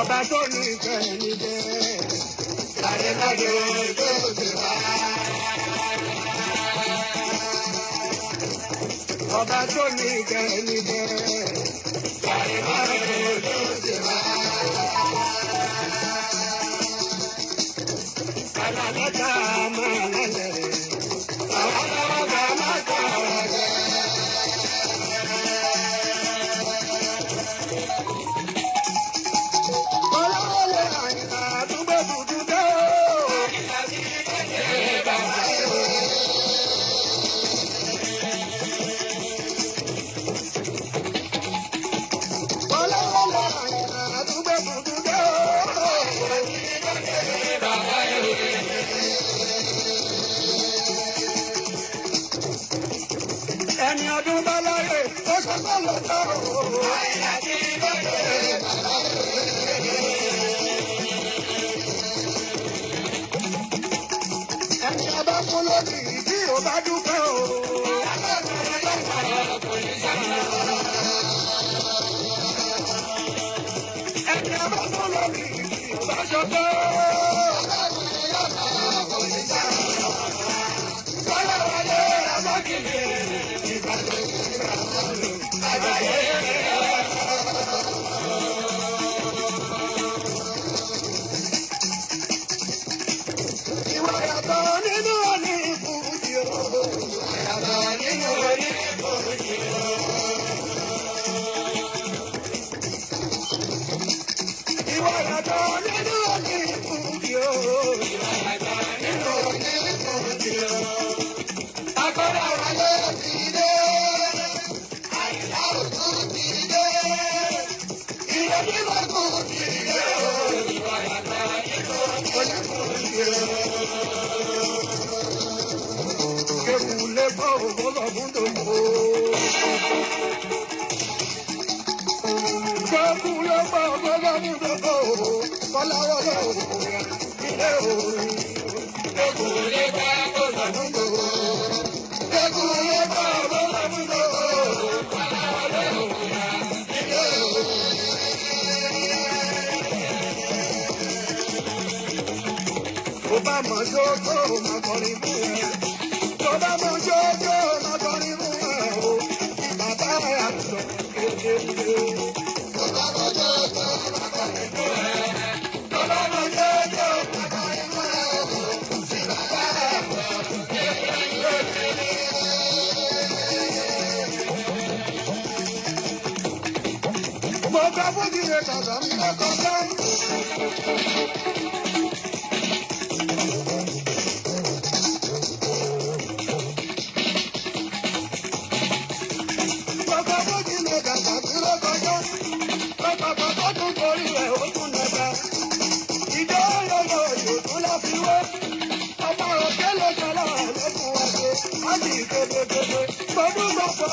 ọba tó nu ìfẹ́ mi jẹ́ àdébàdé tó ti wá. ọba tó nu ìfẹ́ mi jẹ́ àdébàdé tó ti. Àlàlẹ́ta máa ń. Chocou! jókòó máa kọrin fún ẹ. tó bá mọ jókòó máa kọrin fún ẹ. O. bàbá àtúntò kékeré o. tó bá mọ jókòó máa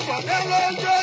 Papa Beleza! É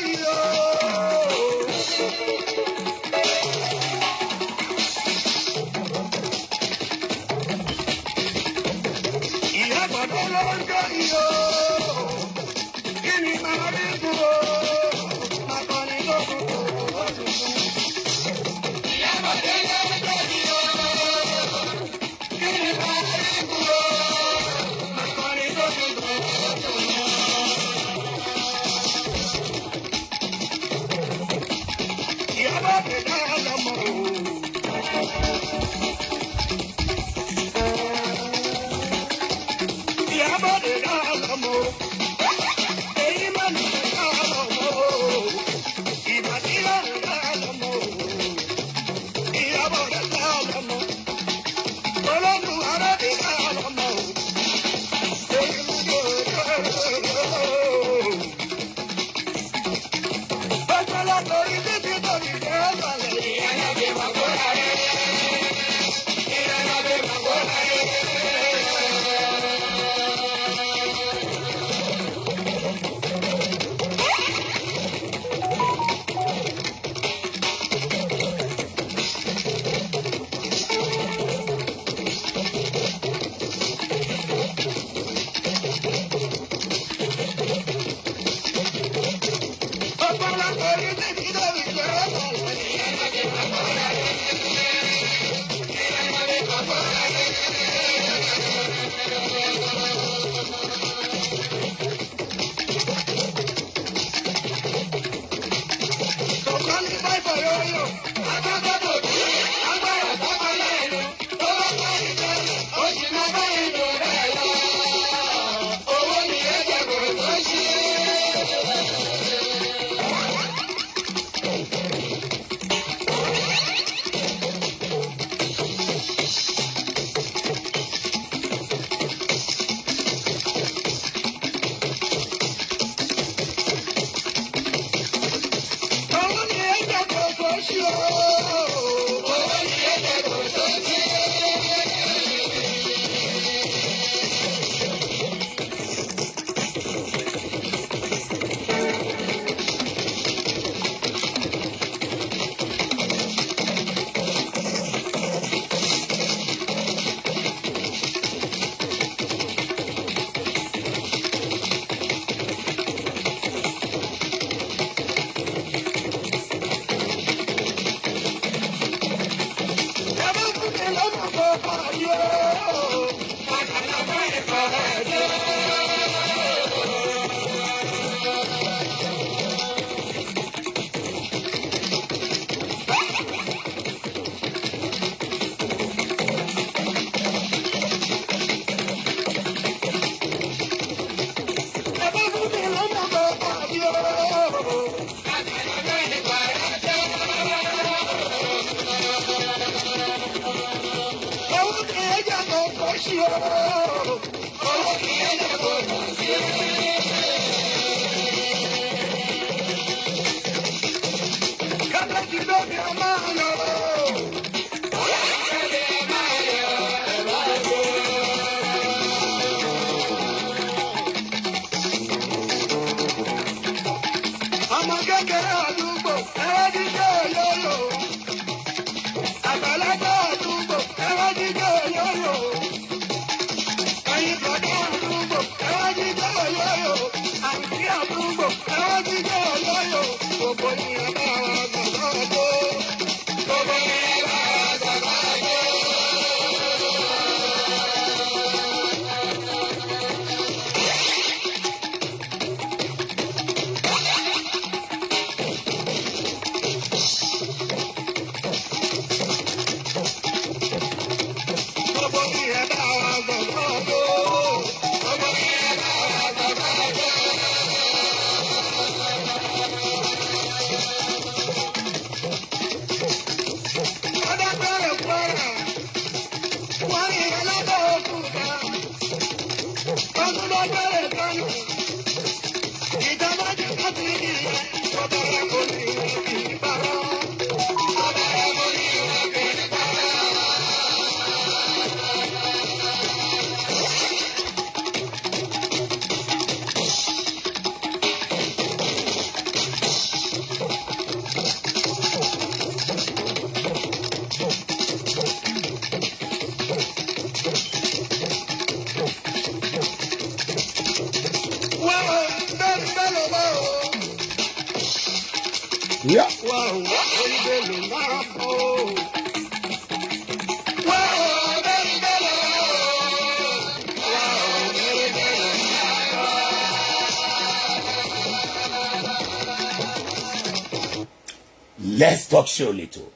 Show lẹ́tọ̀.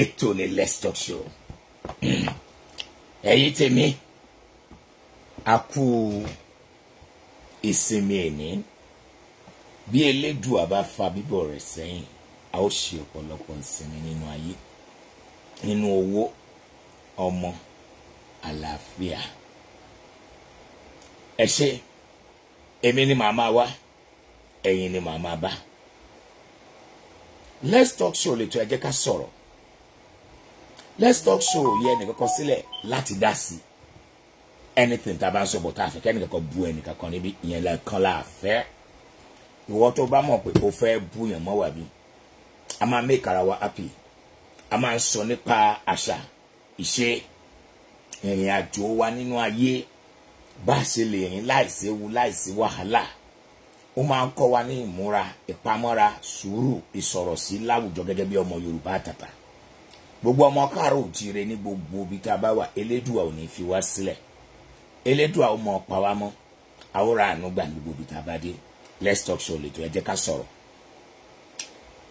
Ètò ni talk show. Ẹ̀yin tèmi, a kú ìsinmi ẹ̀ní. Bí Elédùà bá fa bíbọ̀ rẹ̀ sẹ́yìn, a ó ṣe ọ̀pọ̀lọpọ̀ ìsinmi nínú ayé. Nínú owó, ọmọ, àlàáfíà. Ẹ ṣé, ni màá máa wá, ni màá máa let's talk show lè tó ẹ jẹ́ ká sọ̀rọ̀. Let's talk show yẹ ẹnìkankan sílẹ̀ láti dá sí. Anything tá a bá ń sọ bọ̀ tá a fẹ́ kí ẹnìkankan bu ẹnìkankan níbi ìyẹn lẹ́ẹ̀kan la fẹ́. Ìwọ tó bá mọ̀ pé o fẹ́ bu yàn mọ́ wà bí a máa make ara wa happy. A máa ń sọ nípa àṣà ìṣe ìrìn àjò wa nínú ayé. Bá a ṣe lè rìn láìsí ewu láìsí wàhálà ó máa ń kọ́ wa ní ìmúra ìpamọ́ra sùúrù ìsọ̀rọ̀sí láwùjọ gẹ́gẹ́ bí ọmọ yorùbá àtàtà. Gbogbo ọmọ káàró òjìire ní gbogbo ibi tá a bá wà elédùà ò ní fi wá sílẹ̀. Elédùà ó mọ ọ̀pá wa mọ́. Àwòrán àánú gbà ní gbogbo ibi tá a bá dé. Let's talk show lẹ́tọ̀ ẹ jẹ́ ká sọ̀rọ̀.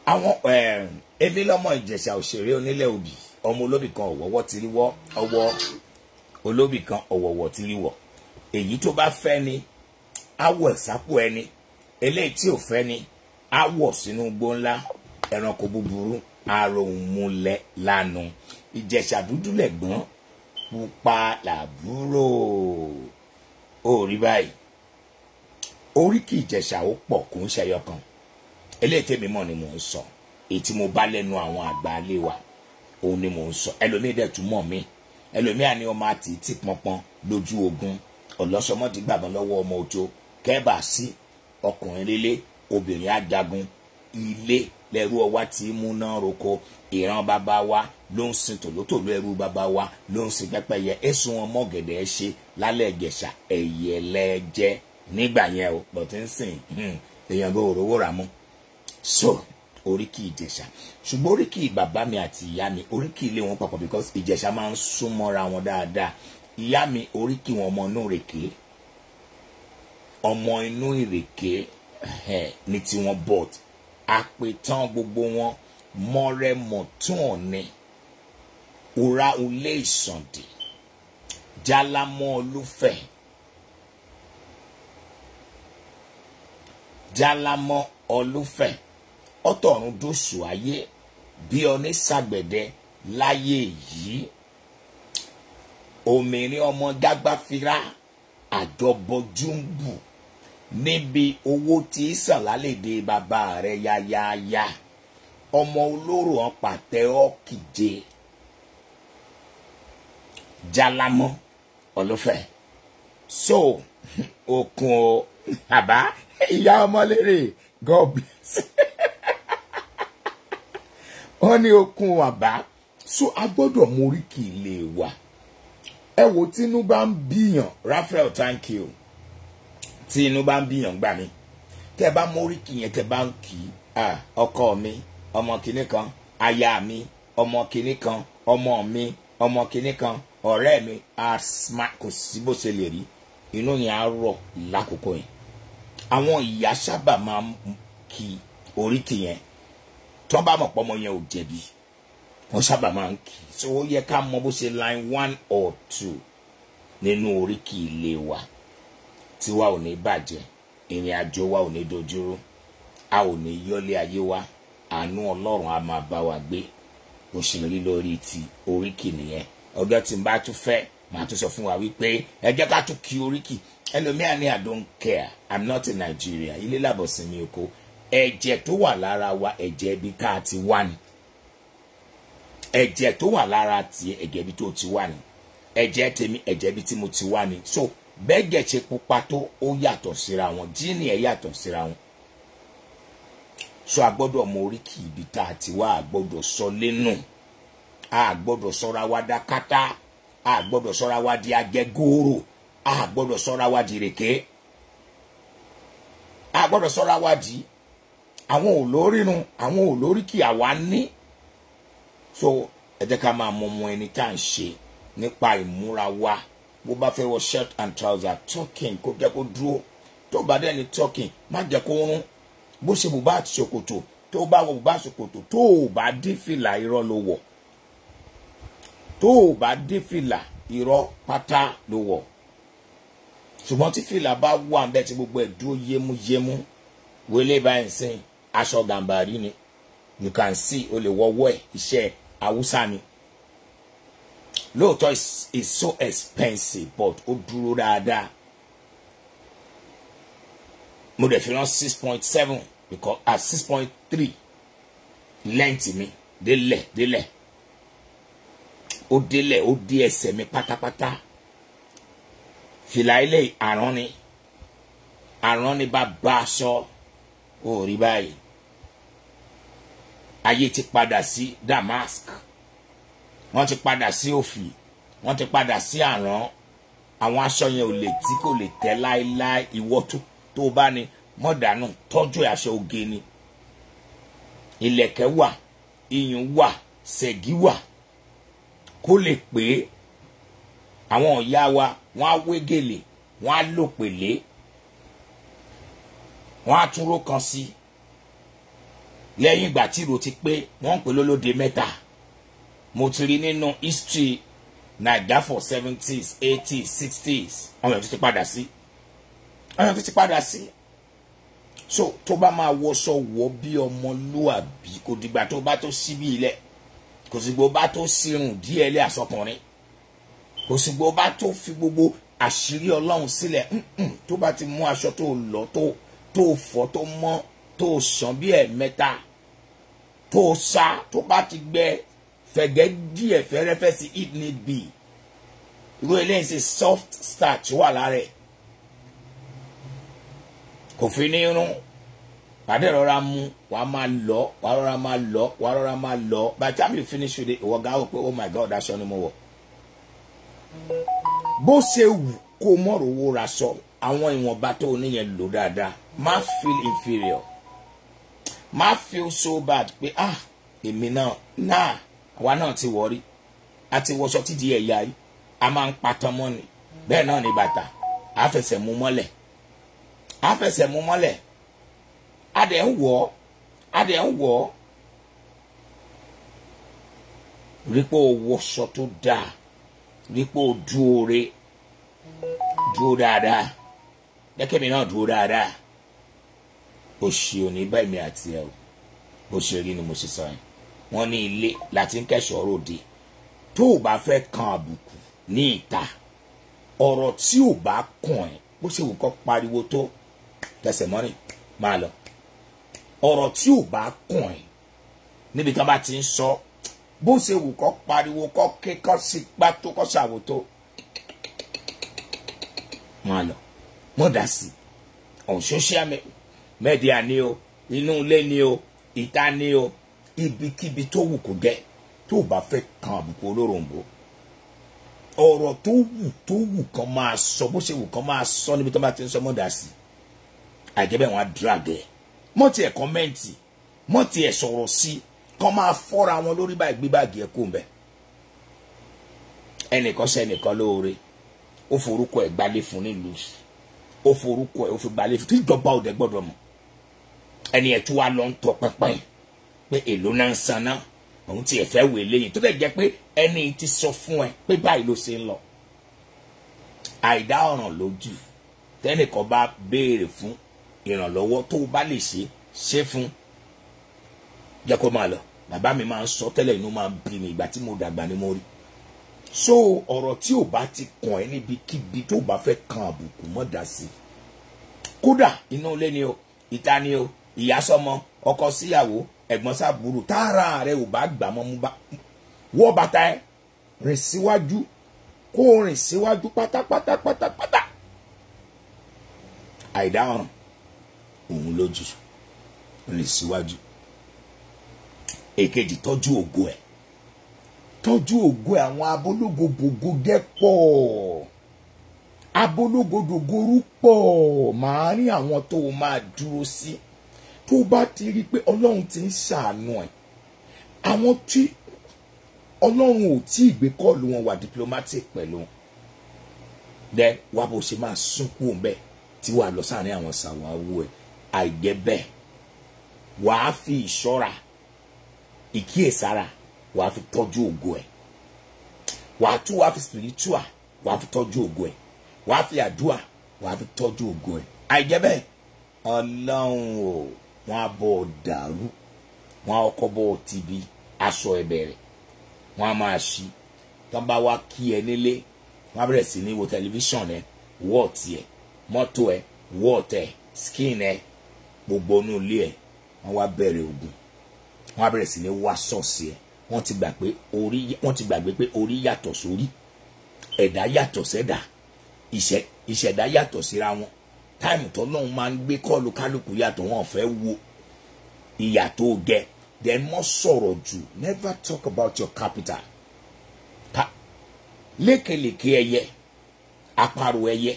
Àwọn ebi lọ́mọ ìjẹ̀ṣà òṣèré onílẹ̀ òbí ọmọ olóbì kan ọ̀wọ́wọ́ ti rí wọ́ ọwọ́ olóbì kan ọ̀wọ̀wọ̀ ti rí wọ̀ èyí tó bá fẹ́ ni awọ ẹ̀sápò ẹni eléyìí tí ò fẹ́ ni awọ sínú igbó ńlá ẹranko búburú arohunmúlẹ̀ lánàá. Ìjẹ̀ṣà dúdú lẹ̀gbọ́n pupa làbúrò. Ó rí báyìí. Oríkì ìjẹ̀ṣà ó pọ̀ kò ń ṣẹyọ kan. Eléyìí tèmi mọ̀ ni mò ń sọ. Èyí mo bá lẹ́nu àwọn àgbà ilé wa òun ni mò ń sọ. Ẹlòmíì dẹ̀ tún mọ̀ mí. Ẹlòmíì àní ọmọ àti tí pọnpọn lójú ogun. Ọ̀lọ́sọmọdé gbàgbọ́n lọ́wọ́ ọmọ òjò. Kẹ́bà sí ọkùnrin lílé obìnrin ajagun ilé lẹ́rú ọwá tí mú náà roko. Ìran bàbá wa ló ń sin tòlótòló ẹrú bàbá wa ló ń sin pẹ́pẹ́yẹ. Èsùn wọn mọ́gẹ̀dẹ̀ ṣe lálẹ́ ìjẹ̀ṣà ẹ̀yẹ lẹ́jẹ́. Nígbà yẹn o bọ̀tí ń sìn èèyàn bó òróró rà mú. so oríkì ìjẹ̀ṣà. Ṣùgbọ́n oríkì bàbá mi àti ìyá mi oríkì ilé wọn papọ̀ because ìjẹ̀ṣà máa ń súnmọ́ra wọn dáadáa. Ìyá mi oríkì wọn ọmọ inú ìrèké ọmọ inú ìrèké ní tiwọn but àpètàn gbogbo wọn mọ́rẹ́mọ̀tún ọ̀nì ura ulé ìsàndì jálámọ́ olúfẹ̀ jálámọ́ olúfẹ̀ ọ̀tọ̀run dóṣù ayé bí onísàgbẹ̀dẹ láyé yìí òmìnirin ọmọ dágbáfira àjọbọjúmbù níbi owó tí í sàn lálẹ́dẹ̀ bàbá rẹ̀ yáyáyá. Ọmọ olóró ọ̀pàtẹ ọ̀kìje jálámọ́ olúfẹ̀ so okun o. Bàbá ìyá ọmọlérè god bless. Wọ́n ní okun àbá so a gbọ́dọ̀ móríkì ilé wa ẹ wo tínú bá ń bíyàn. Raphael thank you tí inú bá ń bíyàn gbà mí. Tẹ bá móríkì yẹn tẹ bá ń kì í. Ọkọ mi ọmọ kìnnì kan aya mi ọmọ kìnnì kan ọmọ mi ọmọ kìnnì kan ọ̀rẹ́ mi kò sí bó ṣe lè rí. Inú yẹn á rọ̀ lákòókò yẹn. Àwọn ìyá sábà máa ń kí oríkì yẹn. Tí wọ́n bá mọ̀ pọ́mọ yẹn ò jẹ̀bi wọ́n sábà máa ń kí. So ó yẹ ká mọ bó ṣe line one or two nínú oríkì ilé wa tiwa ò ní bàjẹ́ ìrìn àjò wa ò ní dojúrú. A ò ní yọ́lé ayé wa àánú ọlọ́run á máa bá wa gbé. Bó ṣe rí lórí ti oríkì nìyẹn ọjọ́ tí n bá tún fẹ́ màá tún sọ fún wa wípé ẹ jẹ́ ká tún kí oríkì ẹlòmíà ní i don't care. I'm not in nigeria. Ilé làbọ̀sìn mi oko. Ẹ̀jẹ̀ tó wà lára wa ẹ̀jẹ̀ ibi ká ti wà ní ẹ̀jẹ̀ tó wà lára tiẹ̀ ẹ̀jẹ̀ ibi tó ti wà ní ẹ̀jẹ̀ tèmi ẹ̀jẹ̀ ibi tí mo ti wà ní so bẹ́ẹ̀gẹ̀ ṣe pupa tó ó yàtọ̀ síra wọn jíìnì ẹ̀ yàtọ̀ síra wọn. So a gbọ́dọ̀ mọ oríkì ibi tá a ti wá a gbọ́dọ̀ sọ lẹ́nu a gbọ́dọ̀ sọra wa dákátá a gbọ́dọ̀ sọra wa di agẹgóró a gbọ́dọ̀ sọra wa di rèké a gbọ́dọ̀ sọra wa di àwọn olórírun àwọn olóríkì àwa ní. So ẹ jẹ́ ká máa mọ ọmọ ẹni tá à ń ṣe nípa ìmúra wa bó bá fẹ́ wọ shirt and trouser talking kó jẹ́ kó dúró. Tó bá dẹ̀ ní talking má jẹ́ kó rún. Bó ṣe bùbá àti ṣòkòtò tó bá wọ bùbá ṣòkòtò tó o bá dé fìlà irọ́ ló wọ̀. Tó o bá dé fìlà irọ́ pátá ló wọ̀. Ṣùgbọ́n tí fìlà bá wà bẹ́ẹ̀ tí gbogbo ẹ̀ dúró yémúyémú wọlé báyìí sìn aṣọ gàmbàrí ni. You can see o lè wọ́wọ́ ẹ̀ iṣẹ́ haúsá ni lóòótọ́ it's, it's so expensive but ó dúró dáadáa. Mo dẹ̀ fi rán six point seven because at six point three lẹ́ǹtì mi délẹ̀ délẹ̀. Ó délẹ̀ ó dé ẹsẹ̀ mi pátápátá. Fìlà ilé àrán ni. Àrán ni bá bá aṣọ. Ó báyìí. Ayé ti padà sí damask wọ́n ti padà sí òfì. Wọ́n ti padà sí àrán. Àwọn aṣọ yẹn ò lè tí kò lè tẹ́ láéláé. Ìwọ tó bá ní mọ̀dánù tọ́jú aṣọ oge ni. Ìlẹ̀kẹ̀ wà iyùn wà ṣẹ̀gí wà. Kó lè pé. Àwọn ìyá wa wọ́n á wé gèlè wọ́n á lò pèlé. Wọ́n á túró kan sí. Lẹ́yìn ìgbà tí ìrò ti pé wọ́n ń pè lólóde mẹ́ta mo ti rí nínú history naija for seventies eighties sixties. Àwọn èèyàn tó ti padà sí. Àwọn èèyàn tó ti padà sí. So tó bá máa wọṣọ wọ bí ọmọlúàbí kò dìgbà tó bá tó síbí ilẹ̀. Kò sì gbó bá tó sírun díẹ̀ lé àsọkùnrin. Kò sì gbó bá tó fi gbogbo àṣírí ọlọ́run sílẹ̀. Tó bá ti mú aṣọ tó lọ tó tó fọ tó mọ́ tó sàn bí ẹ̀mẹ́ta tó sá tó bá ti gbẹ fẹ̀gẹ́ díẹ̀ fẹ́rẹ́fẹ́ sí if need be. Irú eléyìí ṣe soft starch wà lára ẹ̀. Kò fi ní irun. Pàdé rọra mú wàá máa lọ wàá rọra máa lọ wàá rọra máa lọ. By the time you finish with it ìwọ gà ó pé oh my god aṣọ ni mo wọ̀. Bó ṣe wù kó mọ̀rọ̀ owó ra sọ àwọn ìwọ̀nba tó o níyẹn lò dáadáa. Má feel inferior. Má feel so bad pé ah èmi náà náà àwa náà ti wọ̀ rí a ti wọṣọ títí ẹ̀yà rí a máa ń patán mọ́ ni. Bẹ́ẹ̀ náà ni bàtà. A fẹsẹ̀ mú mọ́lẹ̀. A fẹsẹ̀ mú mọ́lẹ̀. A dẹ̀ ń wọ̀ a dẹ̀ ń wọ̀ rí pé o wọṣọ tó dáa. Rí o dúró dáadáa. Jẹ́kẹ́ mi náà dúró dáadáa. O ṣe òní bá mi àti ẹ o. Bó ṣe rí ni mo ṣe sọ yẹn wọ́n ní ilé láti ń kẹ́sọ̀ ròde. Tó o bá fẹ́ kan àbùkù ní ìta ọ̀rọ̀ tí ò bá kàn ẹ́ bó ṣe wù kọ́ pariwo tó tẹsẹ̀ mọ́rin máa lọ. Ọ̀rọ̀ tí ò bá kàn ẹ́ níbi tí wọ́n bá ti ń sọ bó ṣe wù kọ́ pariwo kọ́ ké kọ́ sí pátó kọ́ ṣàwò tó máa lọ. Mọ́ dá sí on social media ni o inú ilé ni o ìta ni o ibikíbi tó wù kó jẹ́ tó o bá fẹ́ kan àbùkù olóròǹbó ọ̀rọ̀ tó wù tó wù kan máa sọ bó ṣe wù kan máa sọ níbi tó bá ti ń sọ mọ́ dá sí. Àjẹbẹ́ wọn á drag ẹ̀. Mọ́ tiẹ̀ kọ́mẹ́ǹtì mọ́ tiẹ̀ sọ̀rọ̀ sí kan máa fọ́ra wọn lórí báyìí gbé báàgì ẹ̀ kó mbẹ́ ẹnìkan ṣe ẹnìkan lóore. Ó forúkọ ẹ̀ gbálé fún nílùú. Ó forúkọ ẹ̀ ó fi gbálé fún tí ìjọba òde gbọ́dọ̀ mọ̀. Ẹni ẹ̀ tún wá lọ ń tọ pẹ́pẹ́ pé èló náà ń san náà? Òun tiẹ̀ fẹ́ wò eléyìí. Tó dẹ̀ jẹ́ pé ẹni tí sọ fún ẹ pé báyìí ló ṣe ń lọ. Àìdá ọ̀ràn lójú. Tẹ́nìkan bá béèrè fún ìrànlọ́wọ́ tó o bá lè ṣe ṣe fún. Jẹ́ kó máa lọ. Bàbá mi máa ń sọ tẹ́lẹ̀ inú máa ń bí mi. Ìgbà tí mo dàgbà ni mo rí. So ọ̀rọ̀ tí ò bá ti kàn ẹ́ níbikíbi tó bá fẹ́ kan àbùkù mọ́ dá sí. Kódà inú ilé ni o ìta ni o ìyá ọkọ síyàwó ẹ̀gbọ́n sábúrò tára rẹ ò bá gbà mọ́ mú bá wọ́ bàtà ẹ rìn síwájú kó o rìn síwájú pátápátá pátápátá. Àìdá ọ̀ràn òun lójú rìn síwájú. Èkejì tọ́jú ògo ẹ̀. Tọ́jú ògo ẹ̀ àwọn abológobogo gẹ́ pọ̀. Abológodogoru pọ̀. Màá rí àwọn tó o máa dúró sí tó bá ti rí i pé ọlọ́run ti ń ṣàánú ẹ̀ àwọn tí ọlọ́run ò tí ì gbé kọ́ọ̀lù wọn wà diplomatic pẹ̀lú then wàá bó ṣe máa sunkún òun bẹ́ẹ̀ tí wàá lọ sáàrin àwọn sàwáwò ẹ̀. Àìjẹ́ bẹ́ẹ̀ wàá fi ìṣọ́ra ìkíyèsára wàá fi tọ́jú ògo ẹ̀. Wàá tún wàá fi spiritual wàá fi tọ́jú ògo ẹ̀. Wàá fi àdúà wàá fi tọ́jú ògo ẹ̀. Àìjẹ́ bẹ́ẹ̀ ọlọ́run o wọ́n á bọ̀ ọ́ dàrú. Wọ́n á kọ́ bọ̀ ọ́ tìbí aṣọ ẹ̀ bẹ̀rẹ̀ wọ́n á máa ṣí. Tán bá wá kí ẹ nílé wọ́n á sí ní wo tẹlifíṣàn ẹ wọ́ọ̀tì ẹ mọ́tò ẹ wọ́ọ̀tì ẹ skin ẹ gbogbo inú ilé ẹ. Wọ́n wá bẹ̀rẹ̀ ogun. Wọ́n á bẹ̀rẹ̀ sí ní wá ṣọ́ọ̀ṣì ẹ. Wọ́n ti gbàgbé pé orí yàtọ̀ sórí. Ẹ̀dá yàtọ̀ sẹ́dá. Ìṣẹ̀ ìṣẹ̀dá yàtọ̀ síra wọn táìmù náà máa ń gbé kọ́ọ̀lù kálukú yàtọ̀ wọn fẹ́ wo ìyà tó gẹ. Then mọ́ sọ̀rọ̀ jù never talk about your capital. Pa lékelèké ẹyẹ àparò ẹyẹ.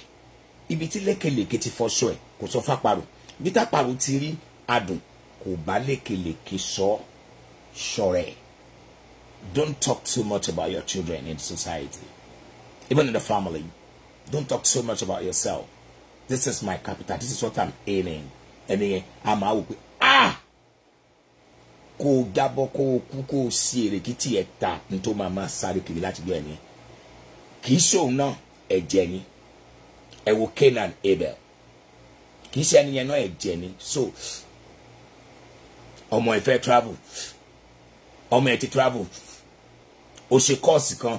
Ibi tí lékelèké ti fọṣọ ẹ kò sọ fáparò ibi táparò ti rí adùn kò bá lékelèké sọ ṣọ̀rẹ́. Don't talk too much about your children in society. Even in the family don't talk so much about yourself this is my capital. This is what i'm aiming. Ẹni yẹn a máa wò pé ah! Kó o jábọ́ kó o kú kó o sí èrè kí tiẹ̀ ta ní tó máa máa sáré kiri láti gbé ẹni kì í náà ẹ̀jẹ̀ ni. Ẹ wo Cain Abel. Kì í ṣe ẹni yẹn náà ẹ̀jẹ̀ ni. So ọmọ ẹ fẹ́ travel. Ọmọ ẹ ti travel. O ṣe kọ́ọ̀sì kan.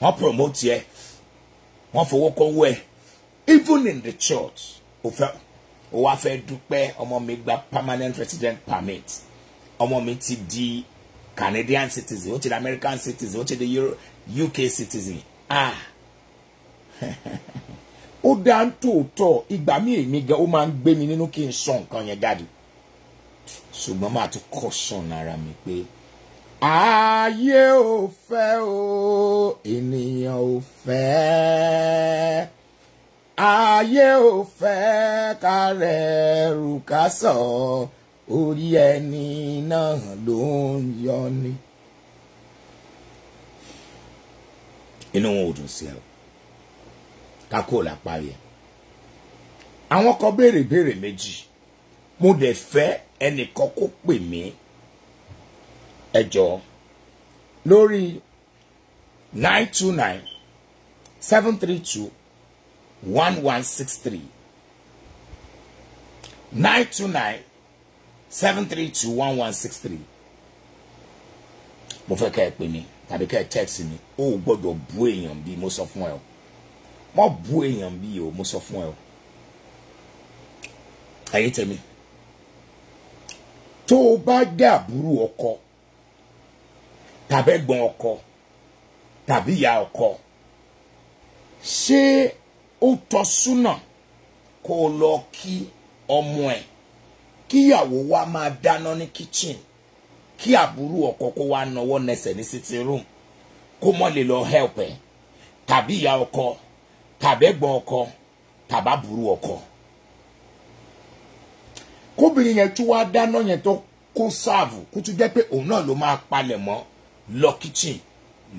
Wọ́n promote ẹ. Wọ́n fowó kọ́wọ́ ẹ even in the church o fẹ́ o wá fẹ́ dúpẹ́ ọmọ mi gba permanent resident permit. Ọmọ mi ti di Canadian citizen ó ti di American citizen ó ti di Euro UK citizen. Ah. Ó dá ń tòótọ́ ìgbà mi èmi gan ó máa ń gbé mi nínú kí n sọ nǹkan yẹn jáde. Ṣùgbọ́n máa tún caution ara mi pé ayé ò fẹ́ o ènìyàn ò fẹ́ ayé ò fẹ́ ká rẹ̀rù ká sọ orí ẹni náà ló ń yọ ni. inú wọn ò dùn sí ẹ o. Kákó la parí ẹ àwọn kan béèrè béèrè méjì. Mo dẹ̀ fẹ́ ẹnìkan kó pè mí. Ẹ lórí nine two nine seven three two one one six three. nine two nine seven three two one one six three. Mo fẹ́ kẹ́ ẹ pè mí tàbí kẹ́ ẹ text mi o ò gbọ́dọ̀ bú èèyàn bí mo sọ fún ẹ o. Mo bú èèyàn bí o mo sọ fún ẹ o. Ẹ̀yin tèmi tó o bá jẹ́ àbúrò ọkọ tàbí ẹ̀gbọ́n ọkọ tàbí ìyá ọkọ ṣé ó tọ́ súnà kó o lọ kí ọmọ ẹ̀. Kíyàwó wa máa dáná ní kitchen. Kí àbúrò ọkọ kó wá náwó nẹsẹ̀ ní sitting room. Kó mọ́ lè lọ help ẹ̀. Tàbí ìyá ọkọ tàbí ẹ̀gbọ́n ọkọ tàbí àbúrò ọkọ. Kóbìnrin yẹn tún wá dáná yẹn tó kó sáàvù kó tún jẹ́ pé òun náà ló máa palẹ̀ mọ́ lọ kitchen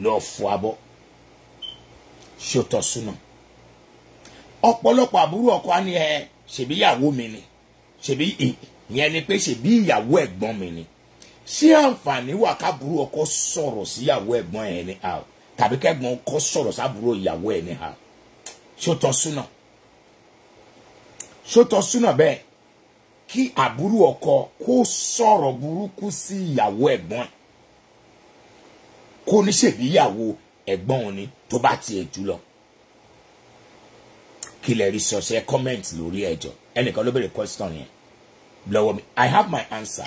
lọ fọ abọ́. Ṣòtọ́ súnà ọ̀pọ̀lọpọ̀ àbúrò ọkọ á ní ẹ ṣèbí ìyàwó mi ni ṣèbí ìyẹn ni pé ṣèbí ìyàwó ẹ̀gbọ́n mi ni. Ṣé àǹfààní wà kábúrò ọkọ sọ̀rọ̀ síyàwó ẹ̀gbọ́n ẹ̀ ní ha? Tàbí kẹ́gbọ́n ọkọ sọ̀rọ̀ sábúrò ìyàwó ẹ̀ ní ha? Ṣòtọ́ súnà? Ṣòtọ́ súnà bẹ́ẹ̀? Kí àbúrò ọkọ kó sọ̀rọ̀ burúkú sí ìyàwó ẹ̀gbọ́n kó ní ṣèbí ìyàwó ẹ̀gbọ́n òní tó bá tiẹ̀ jù lọ. Kí lè rí sọ̀ṣẹ́ comment lórí ẹjọ́ ẹnìkan ló béèrè question yẹn. Lọ́wọ́ mi. I have my answer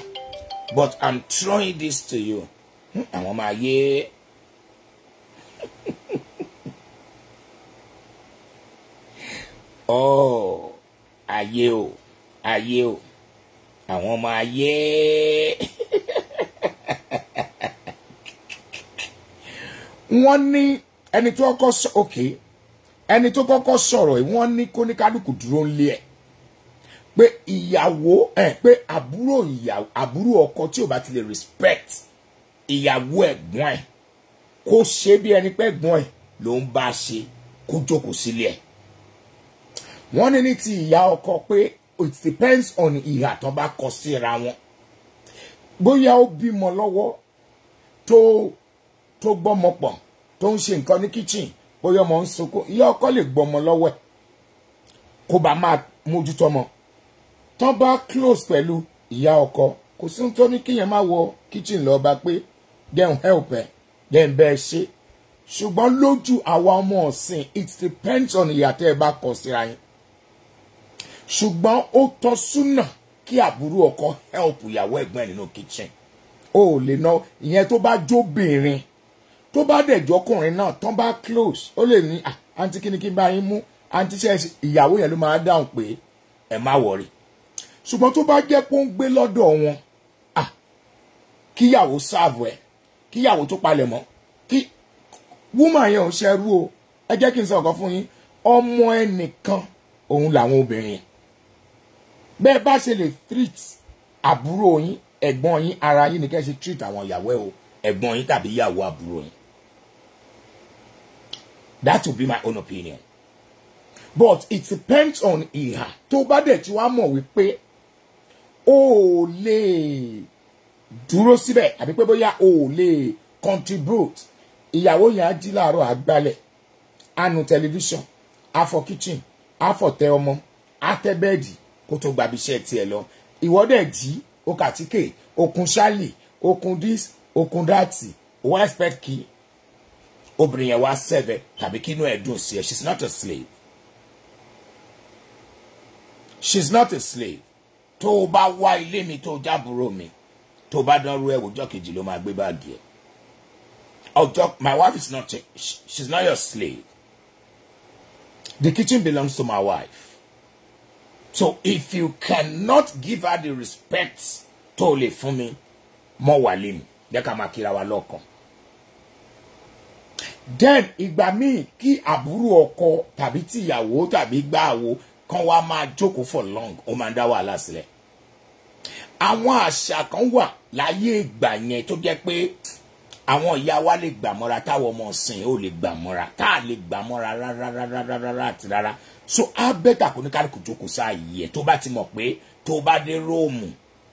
but I'm throwing this to you. Àwọn máa yé. Oh ayé o ayé o. Àwọn ọmọ ayé wọ́n ní ẹni tó kọ́kọ́ sọ òkè ẹni tó kọ́kọ́ sọ̀rọ̀ yìí wọ́n ní kóníkálukú dúró ńlé ẹ̀. Pé ìyàwó ẹ̀ pé àbúrò ìyàwó àbúrò ọkọ tí ò bá ti lè respect ìyàwó ẹ̀gbọ́n ẹ̀. Kó ṣe bí ẹni pé ẹ̀gbọ́n ẹ̀ ló ń bá ṣe kó jókòó sílé ẹ̀. Wọ́n ní ní ti ìyá ọkọ pé it depends on ìhà tó bá kọ síra wọn. Bóyá ó bímọ lọ́wọ́ tó tó gbọ́mọ pọ̀ tó ń ṣe nǹkan ní kitchen bóyá ọmọ ń sunkún ìyá ọkọ lè gbọ́mọ lọ́wọ́ ẹ̀ kó bá máa mójútó ọmọ. Tán bá close pẹ̀lú ìyá ọkọ kò sí tó ní kíyẹn má wọ kitchen lọ bá pé then help ẹ then bẹ́ẹ̀ ṣe. Ṣùgbọ́n lójú àwa ọmọ ọ̀sìn it depends on ìyà tẹ́ ẹ bá kọ síra yín. Ṣùgbọ́n ó tọ́ súnà kí àbúrò ọkọ help ìyàwó ẹ̀gbọ́n ẹ̀ nínú kitchen. O ò lè ná ìyẹn tó bá jóbìnrin tó bá dẹ̀ jọkùnrin náà tán bá close ó lè ní àǹtí kí ni kí n bá yín mú? Àǹtí ṣe ìyàwó yẹn ló máa dáhùn pé ẹ má wọrí ṣùgbọ́n tó bá jẹ́ pé ó ń gbé lọ́dọ̀ wọn kíyàwó sáàbù ẹ̀ kíyàwó tó palẹ̀ mọ́ kí woman yẹn ò ṣẹrú o. Ẹ jẹ́ kí n sọ ọ̀kan fún yín. Ọmọ ẹnìkan òun làwọn obìnrin. Yẹn bẹ́ẹ̀ bá ṣe lè treat àbúrò yín ẹ̀gbọ́n yín ara yín ni kẹ́ ṣe treat àwọn ìyàwó ẹ̀ o. Ẹ̀gbọ́n yín tàbí ìyàwó àbúrò yín that will be my own opinion. But it depends on ìhà. Tó bá dẹ̀ tí wàá mọ̀ wípé o ò lè dúró síbẹ̀ àbí pé bóyá o ò lè contribute ìyàwó yẹn á jí láàárọ̀ àgbálẹ̀ anu tẹlifíṣàn afọ kitchen afọ tẹ ọmọ atẹ bẹ́ẹ̀dì kó tó gbàbí iṣẹ́ tiẹ̀ lọ. Ìwọ́dẹ̀ jí okàtíkè okun ṣálì okun dis okun dátì wọ́n expect kí obìnrin yẹn wá sẹ́fẹ̀ tàbí kí inú ẹ̀ dùn sí ẹ. She is not a slave. She is not a slave. Tó o bá wá ilé mi tó o jábúrò mi tó o bá dánrú ẹ̀ wòjọ́ kejì ló máa gbé báàgì ẹ̀. Ọjọ́ my wife is not a, she is not your slave. The kitchen belongs to my wife. So if you cannot give her the respect tó o lè fún mi mọ́ wà lé mi. Jẹ́ ká máa kíra wa lọ́kàn then ìgbà míì kí àbúrò ọkọ tàbí tìyàwó tàbí gbàwó kan wá máa jókòó for long ó máa ń dá wàhálà sílẹ̀. Àwọn àṣà kan wà láyé ìgbà yẹn tó jẹ́ pé àwọn ìyá wa lè gbà mọ́ra táwọn ọmọ ọ̀sìn ò lè gbà tá a lè gbà mọ́ra rárá rárá rárá àti rárá. So á bẹ́tà kó ní kálukú jókòó sáàyè ẹ̀ tó bá ti mọ̀ pé tó bá dé róòmù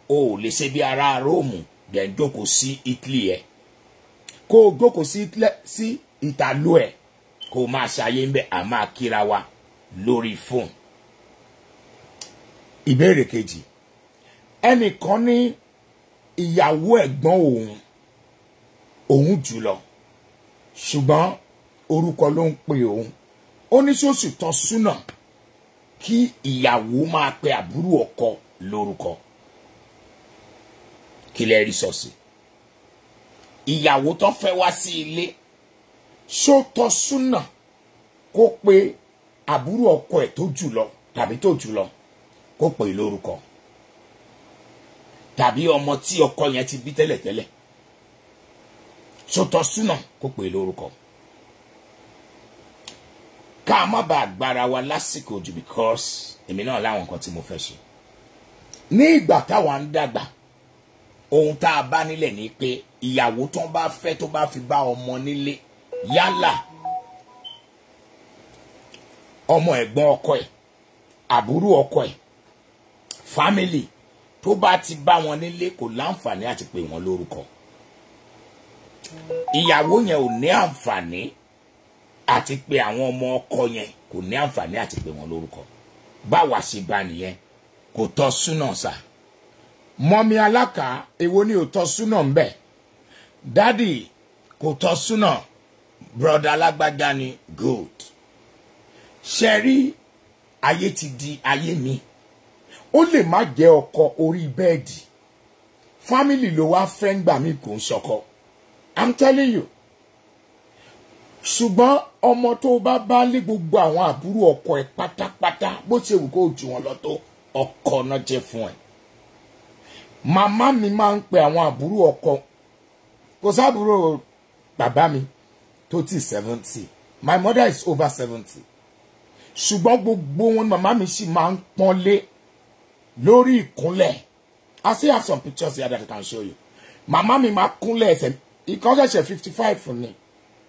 o ò lè ṣe bí ará róòmù dẹ̀ jókòó sí italy ẹ̀. Kó o jókòó sí ìtàlú ẹ̀ kó máa ṣàyè ń bẹ́ à máa kíra wa lórí fóònù. ìbéèrè kejì. Ẹnìkan ní ìyàwó ẹ̀gbọ́n òun òun jùlọ ṣùgbọ́n orúkọ ló ń pè òun. Ó ní sọ́sì tán súnà kí ìyàwó máa pe àbúrò ọkọ lórúkọ? Kí lẹ rí sọ́sì ìyàwó tó fẹ́ wá sí ilé ṣó tọ́ súnà kó pe àbúrò ọkọ ẹ̀ tó jùlọ tàbí tó jùlọ kó pè lórúkọ? Tàbí ọmọ tí ọkọ yẹn ti bí tẹ́lẹ̀tẹ́lẹ̀ sọtọ súnà kó pè lórúkọ? Ká má bàa gbára wa lásìkò jù because èmi náà láwọn nǹkan tí mo fẹ́ ṣe. Ní ìgbà táwa ń dàgbà ohun tá a bá ni pé ìyàwó tó bá fẹ́ tó bá fi bá ọmọ nílé yálà. Ọmọ ẹ̀gbọ́n ọkọ ẹ̀ àbúrò ọkọ ẹ̀ fámìlì tó bá ti bá wọn nílé kò láǹfààní àti pè wọ́n lórúkọ. Ìyàwó yẹn ò ní àǹfààní àti pé àwọn ọmọ ọkọ yẹn kò ní àǹfààní àti pé wọn lórúkọ. Báwa ṣe bá nìyẹn kò tọ́ súnà sà mọ́mí aláka èwo ni ò tọ́ súnà ń bẹ̀? Dádì kò tọ́ súnà broda alágbádá ni good ṣe rí ayé ti di ayé mi. Ó lè má jẹ́ ọkọ orí bẹ́ẹ̀dì. Fámìlì ló wá fẹ́ ń gbà mí kò ń ṣọkọ. I'm telling you. Ṣùgbọ́n ọmọ tó bá bá lé gbogbo àwọn àbúrò ọkọ ẹ pátápátá bó ṣe wù kó jù wọn lọ tó ọkọ náà jẹ fún ẹ. Màmá mi máa ń pe àwọn àbúrò ọkọ. Kò sábúrò bàbá mi tó ti seventy. My mother is over seventy. Ṣùgbọ́n gbogbo wọn ni màmá mi sì máa ń pọ́n lé lórí ìkúnlẹ̀. I still have some pictures here that I can show you. Màmá mi máa kúnlẹ̀ ẹsẹ̀. Ìkan ṣẹ̀ṣẹ̀ fifty five fún ni.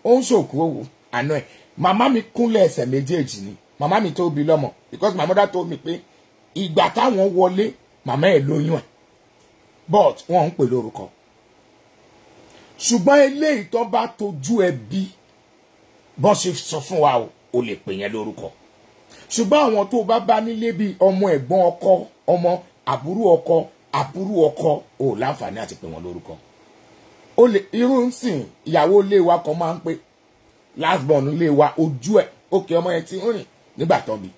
Ó ń ṣòkú òwò àná ẹ̀. Màmá mi kúnlẹ̀ ẹsẹ̀ méjèèjì ni. Màmá mi tó bí lọ́mọ. Because my mother told me pé ìgbà táwọn wọlé màmá ẹ̀ lóyún ẹ̀. But wọ́n ń pè lórúkọ ṣùgbọ́n eléyìí tó bá tójú ẹ bí bọ́n ṣe sọ fún wa o lè pè yẹn lórúkọ. Ṣùgbọ́n àwọn tó bá bá nílé bíi ọmọ ẹ̀gbọ́n ọkọ ọmọ àbúrò ọkọ àbúrò ọkọ ò láǹfààní àti pè wọ́n lórúkọ. Irú ń sìn ìyàwó ilé wa kan máa ń pè last born ilé wa ojú ẹ̀ òkè ọmọ yẹn ti ń rìn nígbà tán bí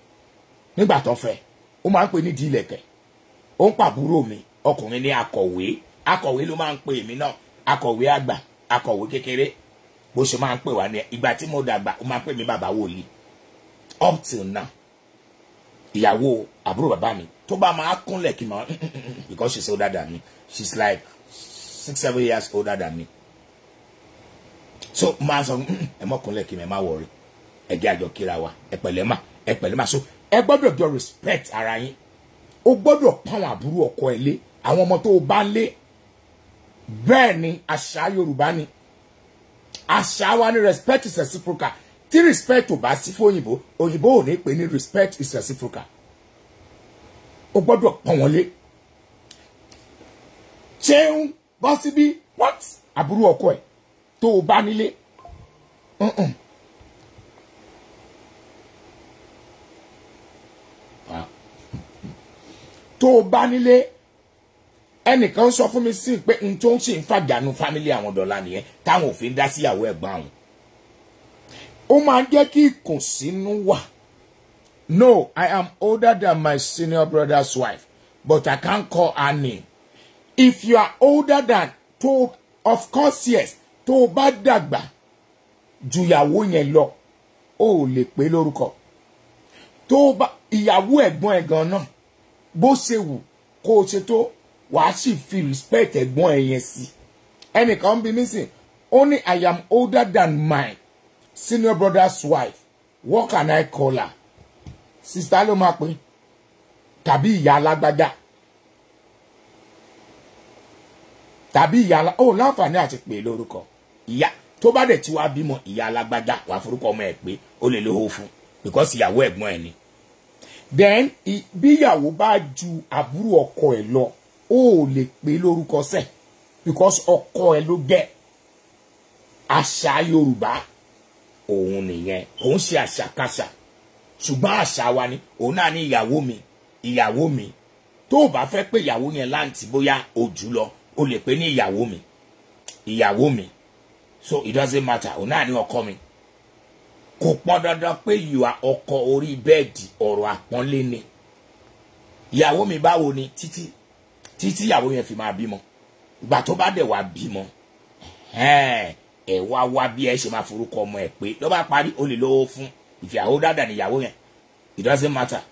nígbà tán fẹ́. Ó máa ń pè nídìí ilẹ̀kẹ̀ ó ń pàbúrò mi ọkùnrin ní akọ̀wé. Akọ̀wé ló máa ń pè mí náà akọ̀wé àgbà akọ̀wé kékeré bó ṣe máa ń pè wá ní ìgbà tí mo dàgbà ó máa ń pè mí bàbá wòlíì. Up till now ìyàwó àbúrò bàbá mi tó bá máa kúnlẹ̀ kí n máa because she's older than me. She's like six seven years older than me. So máa sọ ẹ mọ kúnlẹ̀ kí n má wọrí ẹ jẹ́ àjọ kíra wa. Ẹ pẹ̀lẹ́ mà ẹ pẹ̀lẹ́ mà. So ẹ gbọ́dọ̀ jọ respect ara yín. O gbọ́dọ̀ pàwọn àbúrò ọkọ ẹ lé. Àwọn ọmọ tó o bá lé bẹ́ẹ̀ ni àṣà Yorùbá ni. Àṣà wa ni respect is reciprocal. Tí respect ò bá sí fún òyìnbó òyìnbó ò ní pè ní respect is reciprocal. O gbọ́dọ̀ pọ́n wọn lé. Ṣéun bọ́ síbí? What? Àbúrò ọkọ ẹ̀ tó o bá nílé. Tó o bá nílé ẹnìkan sọ fún mi sí pé n tó ń ṣe ń fàjànú fámílì àwọn dọ́là nìyẹn táwọn ò fi ń dá síyàwó ẹ̀gbọ́n àwọn. Ó máa ń jẹ́ kí ìkùnsínú wà. No I am older than my senior brother's wife but I can't call her name. If you are older than to of course yes tó o bá dàgbà jùyàwó yẹn lọ o ò lè pè lórúkọ. Tó o bá ìyàwó ẹ̀gbọ́n ẹ̀ gan náà bó ṣe wù kó o ṣe tó wàá sì fi respect ẹ̀gbọ́n ẹ̀ yẹn sí. Ẹnìkan bí mí sìn ó ní I am older than my senior brother's wife. What can I call her? Sista ló máa pè tàbí ìyá alágbádá. Tàbí ìyá ó láǹfààní àti pè lórúkọ. Ìyá tó bá dẹ̀ tí wàá bímọ ìyá alágbádá wàá forúkọ ọmọ ẹ̀ pé ó lè lóhó fún because ìyàwó ẹ̀gbọ́n ẹ̀ ni. Then i- bí ìyàwó bá ju àbúrò ọkọ ẹ̀ lọ ó lè pè lórúkọ sẹ̀ because ọkọ ẹ̀ ló jẹ́ àṣà yorùbá. Òun nìyẹn òun ṣe àṣàkáṣà. Ṣùgbọ́n àṣà wa ni òun náà ní ìyàwó mi ìyàwó mi. Tó o bá fẹ́ pé ìyàwó yẹn láǹtì bóyá o lọ o lè pè ní ìyàwó mi. Ìyàwó mi. So it doesn't matter òun náà ní ọkọ mi. Kò pọn dandan pé ìwà ọkọ orí bẹ́ẹ̀dì ọ̀rọ̀ àpọ́nlé ni. Ìyàwó mi báwo ni? Títí títí ìyàwó yẹn fi máa bímọ. Ìgbà tó bá dẹ̀ wá bímọ ẹ wá wá bí ẹ ṣe máa forúkọ ọmọ ẹ pé ló bá parí o lè lówó fún ìfìyàwó dáadáa níyàwó yẹn. It doesn't matter.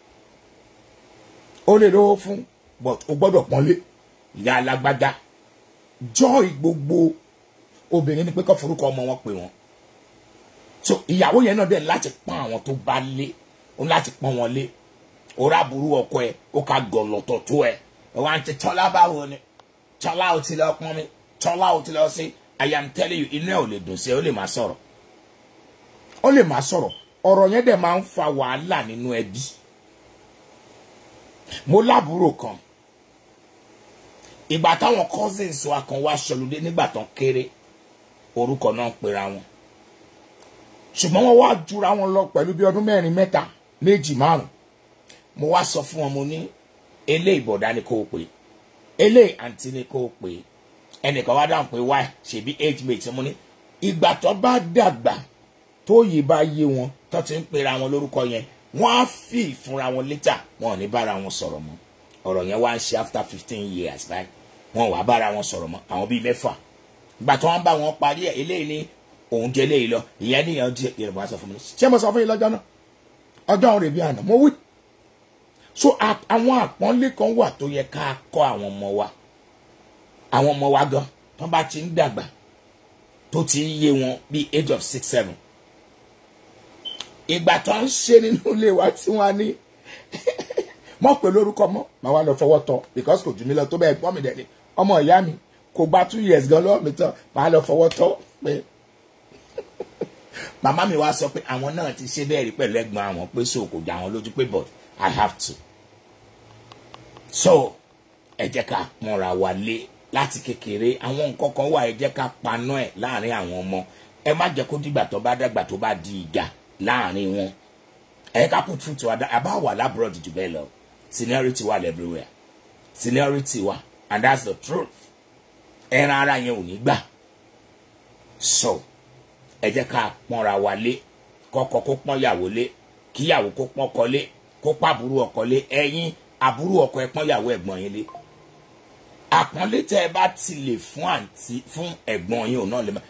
O lè lówó fún but o gbọ́dọ̀ pọ́nlé. Ìyá alágbádá. Joy gbogbo obìnrin ni pé kó forúkọ ọmọ wọn pè wọn. So ìyàwó yẹn náà dẹ̀ láti pọ́n àwọn tó bá lé o láti pọ́n wọn lé. O ráburú ọkọ ẹ o ká gọlọtọ tó ẹ wá ń tẹ tọ́lá báwo ni tọ́lá ò ti lọ pọ́n mi tọ́lá ò ti lọ sí i am telling you inú ẹ ò lè dùn sí ẹ ó lè máa sọ̀rọ̀. Ó lè máa sọ̀rọ̀. Ọ̀rọ̀ yẹn dẹ̀ máa ń fa wàhálà nínú ẹbí. Mo lábúrò kan. Ìgbà táwọn cousins wa kan wá ṣọlùdé nígbà tán kéré orúkọ náà pera wọn. Ṣùgbọ́n wọ́n wá jura wọn lọ pẹ̀lú bí ọdún mẹ́rin mẹ́ta méjì márùn mo wá sọ fún wọn mo ní eléyìí bọ̀dá ni kò pè eléyìí àǹtí ni kò pè ẹnìkan wá dáhùn pé wáì ṣèbí age mate mo ní. Ìgbà tó bá dàgbà tó yìí bá yé wọn tó ti ń pera wọn lórúkọ yẹn wọ́n á fi ìfúnra wọn létà wọn ò ní bára wọn sọ̀rọ̀ mọ́. Ọ̀rọ̀ yẹn wá ń after fifteen years báyìí. Wọn wá bára wọn sọ̀rọ̀ mọ́ àwọn bíi mẹ́fà. Ìgbà tó wọn bá wọn parí ẹ̀ eléyìí ní òun jẹ eléyìí lọ. Ìyẹn níyàn jẹ yorùbá sọ fún mi. Ṣé mo sọ fún yín lọ́jọ́ náà? Ọjọ́ àwọn rèébi àná mo wí so àwọn àpọ́nlé kan wà tó yẹ ká kọ́ àwọn ọmọ wa. Àwọn ọmọ wa gan tó bá ti ń dàgbà tó ti ń yé wọn bíi age of six seven. Ìgbà tó ń ṣe nínú ilé wa tí wọ́n á ní mọ̀ pé lórúkọ mọ́ màá wá lọ fọwọ́ tọ́ because kò jù mí lọ tó bẹ́ẹ̀ gbọ́n mi dẹ̀ ni. Ọmọ ìyá mi kò gba two years gan lọ́wọ́ mi tán màá lọ fọwọ́ tọ́ pé màmá mi wá sọ pé àwọn náà ti ṣe bẹ́ẹ̀ rí pẹ̀lú ẹ̀gbọ́n àwọn pé so kò já àwọn lójú pé but I have to. So ẹ jẹ́ ká pọ́nra wa lé láti kékeré. Àwọn nǹkan kan wà ẹ jẹ́ ká paná ẹ̀ láàárín àwọn ọmọ. Ẹ má jẹ́ kó dìgbà tó bá dàgbà tó bá di ìjà láàárín wọn. Ẹ ká put foot wa àbá wà lábúrọ̀dì jù bẹ́ẹ̀ lọ. Seniority wà everywhere. Seniority wà and that's the truth. Ẹran ara yẹn ò ní gbà. So ẹ jẹ́ ká pọ́nra wa lé. Kọ́kọ́ kó pọ́n yàwó lé. Kíyàwó kó pọ́n ọkọ lé kó pa àbúrò ọkọ lé. Ẹ̀yin àbúrò ọkọ ẹ pọ́n yàwó ẹ̀gbọ́n yín lé. Àpọ́nlé tẹ́ ẹ bá ti lè fún àǹtí fún ẹ̀gbọ́n yín òun náà lè má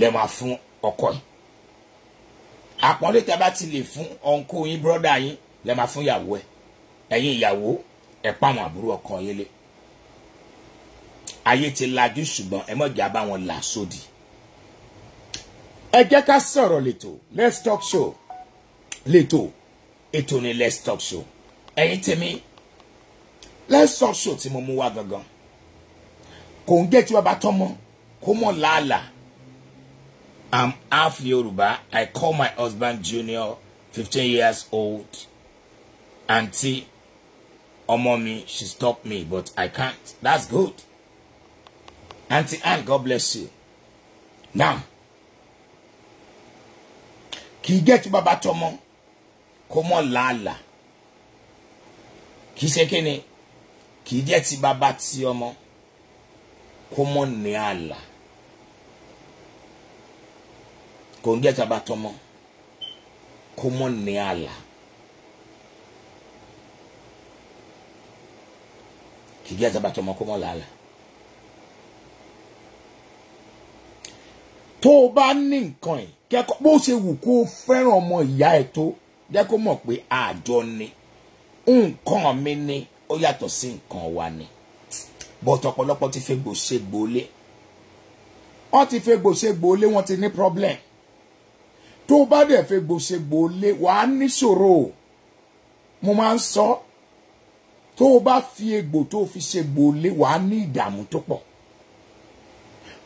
lè máa fún ọkọ ẹ̀ àpọ́nlé tẹ́ ẹ bá ti lè fún ọ̀nkó yín bírọ́dà yín lè máa fún ìyàwó ẹ̀. Ẹ̀yin ìyàwó ẹ̀ pa àwọn àbúrò ọkọ yín lé. Ayé ti lajú ṣùgbọ́n ẹ mọ̀jà bá wọn là sódì. Ẹ jẹ́ ká sọ̀rọ̀ lẹ́tọ̀ let's talk show lẹ́tọ̀ ètò ni let's talk show. Ẹ̀yin tèmi let's talk show tí mo mú wá gangan. Kò ń jẹ́ tí bàbá tọ́mọ kó mọ̀ làálàá. I'm half Yorùbá. I call my husband Junior fifteen years old. Aunty ọmọ mi she stop me but I can't. That's good. Aunty Ann God bless you. Now kì í jẹ́ tí bàbá tọ́mọ kó mọ̀ làálàá. Kì í ṣe kíni kì í jẹ́ tí bàbá tí ọmọ kó mọ̀ ní àlà. Kò ń jẹ́ tí bàbá tọ́mọ kó mọ̀ ní àlà. Kì í jẹ́ tí bàbá tọ́mọ kó mọ̀ làálà. tó o bá ní nǹkan ẹ̀ kẹ́kọ̀ọ́ bó ṣe wù kó o fẹ́ràn ọmọ ìyá ẹ̀ tó jẹ́ kó mọ̀ pé àjọ ni nǹkan mi ni ó yàtọ̀ sí nǹkan wa ni. Bọ́tọ̀ ọ̀pọ̀lọpọ̀ ti fẹ́ gbòṣe gbòólé wọ́n ti fẹ́ gbòṣe gbòólé wọ́n ti ní problem. Tó bá dẹ̀ fẹ́ gbòṣe gbòólé wàá níṣòro mo máa ń sọ tó o bá fi egbò tó fi ṣe gbòólé wàá ní ìdààmú tó pọ̀.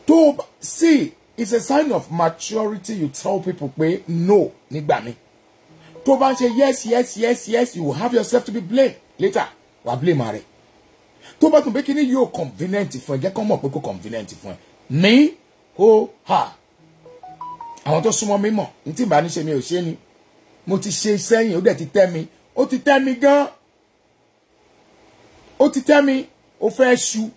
Tó bá- see it's a sign of maturity you tell people pé no nígbà mi tó bá ń ṣe yes yes yes yes you will have yourself to be blamed. Later wà á blame rẹ tó bá tún pé kíní yóò convenient fún ẹ jẹ́ kó mọ̀ pé kò convenient fún ẹ. Mi ho ha. Àwọn tó súnmọ́ mi mọ̀ ní tí ìbá ní ṣe mi ò ṣe ni. Mo ti ṣe sẹ́yìn ó dẹ̀ ti tẹ́ mi. Ó ti tẹ́ mi gan. Ó ti tẹ́ mi ó fẹ́ ṣu.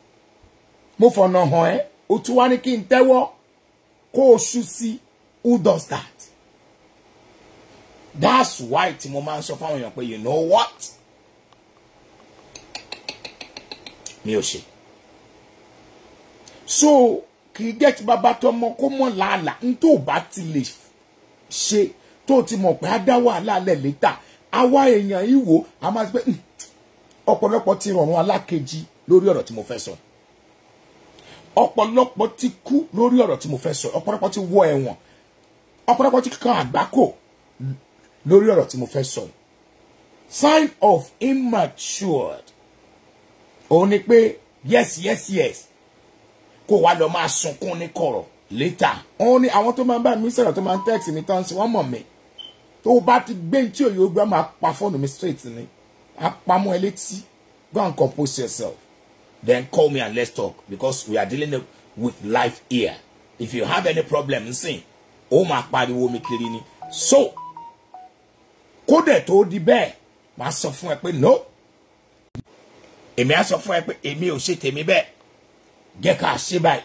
Mo fọ̀nà hàn ẹ́ ó tún wá ní kí n tẹ́wọ́. Kó o ṣu sí who does that that's why tí mo máa ń sọ fáwọn èèyàn pé you know what? Mi ò ṣe. So kì í jẹ́ kí bàbá tó mọ kó mọ̀ làálàá. N tó bá ti lè ṣe tó ti mọ̀ pé á dá wàhálà lẹ̀ létà àwa èèyàn yìí wò á máa gbé ọ̀pọ̀lọpọ̀ ti rọrùn alákejì lórí ọ̀rọ̀ tí mo fẹ́ sọ. Ọ̀pọ̀lọpọ̀ ti kú lórí ọ̀rọ̀ tí mo fẹ́ sọ. Ọ̀pọ̀lọpọ̀ ti wọ ẹ̀wọ̀n. Ọ̀pọ̀lọpọ̀ ti kan àgbákò lórí ọ̀rọ̀ tí mo fẹ́ sọ sign of immatured òun ni pé yes yes yes. Kó wá lọ máa sunkún ní kọ̀rọ̀ later. Òun ni àwọn tó máa ń bá mi sọ̀rọ̀ tó máa ń text mi tán sí wọ́n mọ̀ mí. Tó bá ti gbé tí òye ogbà máa pa fóònù mi straight ni. Á pamọ́ ẹ létí. Go and compose yourself. Then call me and let's talk because we are dealing with life here. If you have any problem nsìn ó máa pariwo mi kiri ni. So kódẹ̀ tó di bẹ́ẹ̀ máa sọ fún ẹ pé no. Èmi á sọ fún ẹ pé èmi ò ṣe tèmi bẹ́ẹ̀. Jẹ́ ká ṣe báyìí.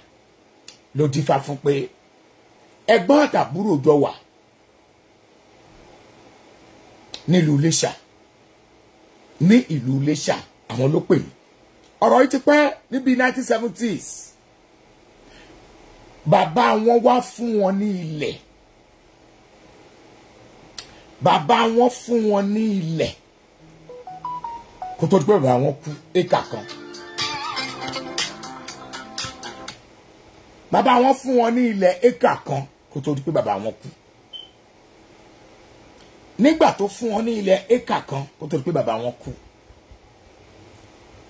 Ló dífá fún pé ẹ̀gbọ́n àtàbúrò jọ wà nílùú Iléṣà ní ìlú Iléṣà àwọn ló pè mí. Ọ̀rọ̀ yìí ti pẹ́ níbi 1970s bàbá wọn wá fún wọn ní ilẹ̀ bàbá wọn fún wọn ní ilẹ̀. Kó tó di pé bàbá wọn kú éka kan. Bàbá wọn fún wọn ní ilẹ̀ éka kan kó tó di pé bàbá wọn kú. Nígbà tó fún wọn ní ilẹ̀ éka kan kó tó di bàbá wọn kú.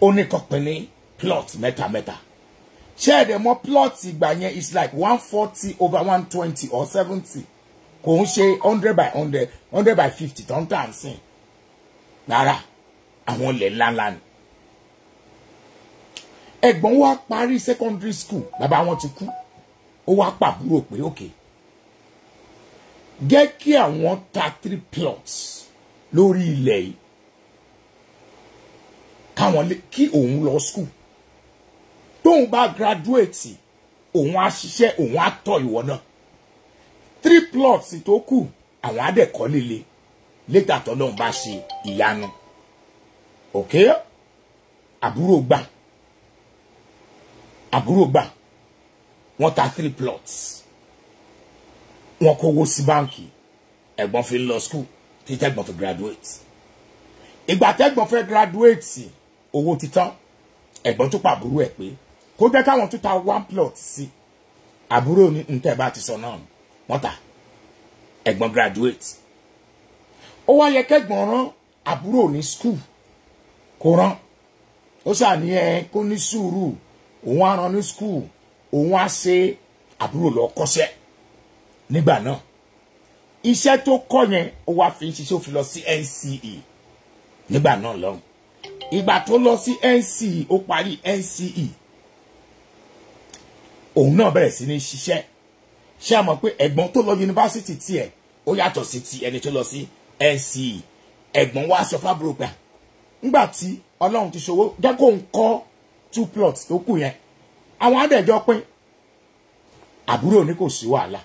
Ó ní kan ní plot mẹ́ta mẹ́ta. Ṣé ẹ̀dẹ̀ mọ̀ plot ìgbà yẹn? Is like one forty over one twenty or seventy kò ń ṣe hundred by hundred hundred by fifty tó ń tà ń sìn. Rárá àwọn ilẹ̀ ńláńlá ni. Ẹ̀gbọ́n wa parí secondary school bàbá wọn ti kú. Ó wá pàbúrò pé òkè jẹ́ kí àwọn ta three plots lórí ilẹ̀ yìí. Káwọn lè kí òun lọ school. Tóun bá graduate òun á ṣiṣẹ́ òun á tọ́ ìwọ náà three plots tó kù àwọn adẹ̀kọ́ líle. Létà tọ́lọ́run bá ṣe ìyanu. Òkè àbúrò gbà. Àbúrò gbà. Wọ́n ta three plots. Wọ́n kówó sí báǹkì. Ẹ̀gbọ́n fi lọ school. Tí tẹ́gbọ́n fi graduate. Ìgbà tẹ́gbọ́n fẹ́ graduate owó ti tán. Ẹ̀gbọ́n tó pàbúrò ẹ̀ pé kó jẹ́ káwọn tó ta one plot sí. Àbúrò ní ntẹ́ bá ti sọ náà wọ́n ta ẹ̀gbọ́n graduate. Ó wá yẹ kẹ́gbọ́n rán àbúrò ní school kó rán. Ó ṣàní ẹ kó ní sùúrù. Òun á rán ní school. Òun á ṣe àbúrò lọ kọ́ṣẹ́ nígbà náà. Iṣẹ́ tó kọ́ yẹn ó wá fi ṣiṣẹ́ ó lọ sí NCE nígbà náà lọ́hùn. Ìgbà tó lọ sí NCE ó parí NCE òun náà bẹ̀rẹ̀ sí ní ṣiṣẹ́ ṣé a mọ̀ pé ẹ̀gbọ́n tó lọ yunifásitì tiẹ̀ ó yàtọ̀ sí ti ẹni tó lọ sí NCE ẹ̀gbọ́n wá sọ fábúrò pé ńgbà tí ọlọ́run ti ṣòwò jẹ́ ń kọ́ two plots tó kù yẹn. Àwọn adẹ̀jọ́ pín àbúrò ní kò sí wàhálà.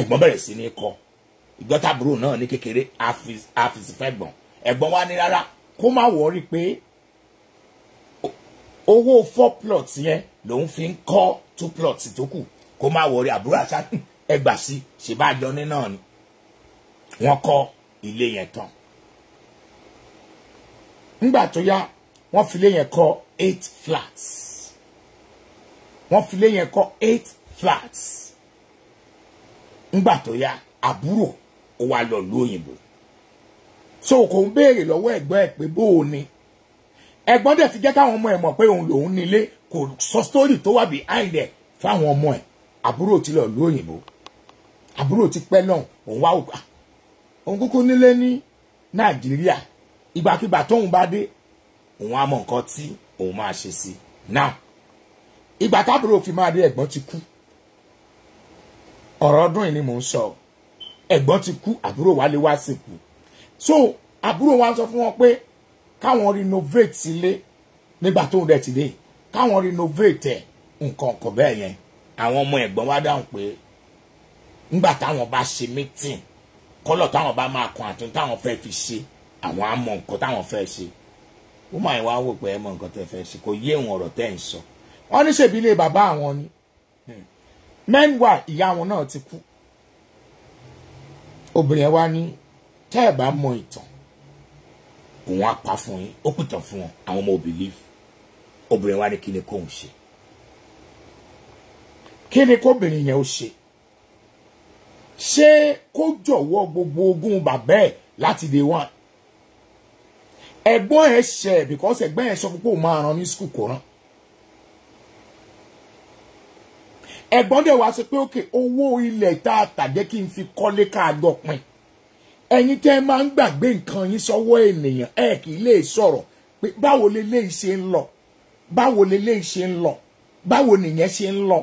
Ẹ̀gbọ́n bẹ̀rẹ̀ sí ní kọ́. Ìgbọ́tàbúrò náà ní kékeré àfìsí fẹ́ gbọ̀n. Ẹ̀gbọ́n wa ní rárá kó má wọrí pé owó four plots yẹn lòun fi ń kọ́ two plots tó kù kó má wọrí àbúrò àṣà ẹgbà sí ṣèbájọ ní náà ni? Wọ́n kọ́ ilé yẹn tán. Nígbà tó yá wọ́n fi yẹn kọ́ eight flats. Wọ́n fi yẹn kọ́ eight flats. Nígbà tó yá àbúrò ó wá lọ lú òyìnbó. So kò ń béèrè lọ́wọ́ ẹ̀gbọ́n ẹ̀ pé bó o ní ẹ̀gbọ́n dẹ̀ ti jẹ́ káwọn ọmọ ẹ̀ mọ̀ pé òun lòun nílé. Kò sọ story tó wà behind ẹ̀ fáwọn ọmọ ẹ̀ àbúrò ti lọ lú òyìnbó. Àbúrò ti pẹ́ náà òun wá òkà òun kúkú nílé ní nàìjíríà. Ìgbàkigbà tóun bá dé òun á mọ nǹkan tí òun máa ṣe sí now ìgbà tábúrò fi máa dé ẹ̀gbọ́n ti kú. Ọ̀rọ̀ ọdún yìí ni mò ń sọ. Ẹ̀gbọ́n ti kú àbúrò wa lè wá sìnkú so àbúrò wa sọ fún wọn pé káwọn renovate sílé nígbà tóun dẹ̀ ti dé. Káwọn renovate ẹ̀ nǹkan ọ̀kọ̀ bẹ́ẹ̀ yẹn àwọn ọmọ ẹ̀gbọ́n wa dáhùn pé nígbà táwọn bá ṣe meeting kọ́lọ̀ táwọn bá máa kan àtúntò táwọn fẹ́ fi ṣe àwọn á mọ nǹkan táwọn fẹ́ ṣe. Ó máa wá wò pé ẹ mọ nǹkan tẹ́ fẹ́ ṣe kò yé òun ọ̀rọ̀ tẹ́ ń sọ. Wọ́n ní ṣèbí ilé bàbá àwọn ni? Mẹ́ńwà ìyá àwọn náà ti kú. Obìnrin ẹ wá ní tẹ́ ẹ̀ bá mọ ìtàn òun á pa fún yín ó pìtàn fún wọn àwọn ọmọ òbí leave obìnrin wa ní kí ni kóun ṣe kí ni kóbìnrin yẹn ó ṣe? Ṣé kó jọ̀wọ́ gbogbo ogún bàbá ẹ̀ láti day one? Ẹ̀gbọ́n ẹ̀ ṣe because ẹ̀gbọ́n ẹ̀ sọ pé òun máa ràn ní skul kò rán. Ẹ̀gbọ́n dẹ̀ wá sí pé òkè owó ilẹ̀ tá a tà jẹ́ kí n fi kọ́lé káàjọ pin ẹ̀yin tẹ́ máa ń gbàgbé nǹkan yín sọ́wọ́ ènìyàn ẹ̀ kì í lè sọ̀rọ̀ pé báwo leléyìí ṣe ń lọ? Báwo leléyìí ṣe ń lọ? Báwo nìyẹn ṣe ń lọ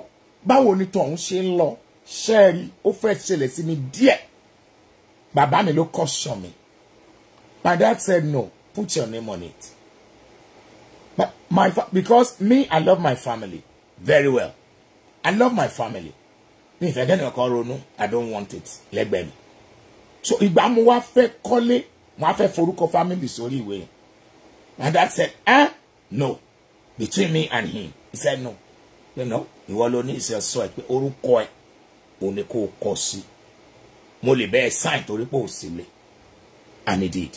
báwo ni tọ̀hún ṣe ń lọ? Ṣẹ́ẹ̀rí ó fẹ́ ṣẹlẹ̀ sí mi díẹ̀. Bàbá mi ló caution mi. My dad said no. Put your name on it. But my because me I love my family very well. I love my family. Mi ìfẹ́ kẹ́ni ọkọ ronú. I don't want it lẹ́gbẹ̀ẹ́ mi. So ìgbà mo wá fẹ́ kọ́lé mo wá fẹ́ forúkọ family sórí ìwé my dad said eh? No. Between me and him. He said no know ìwọ ló ní ìṣe sọ ẹ pé orúkọ ẹ ò ní kó o kọ sí. Mo lè bẹ́ẹ̀ sign torí pé ò sí lé and he did.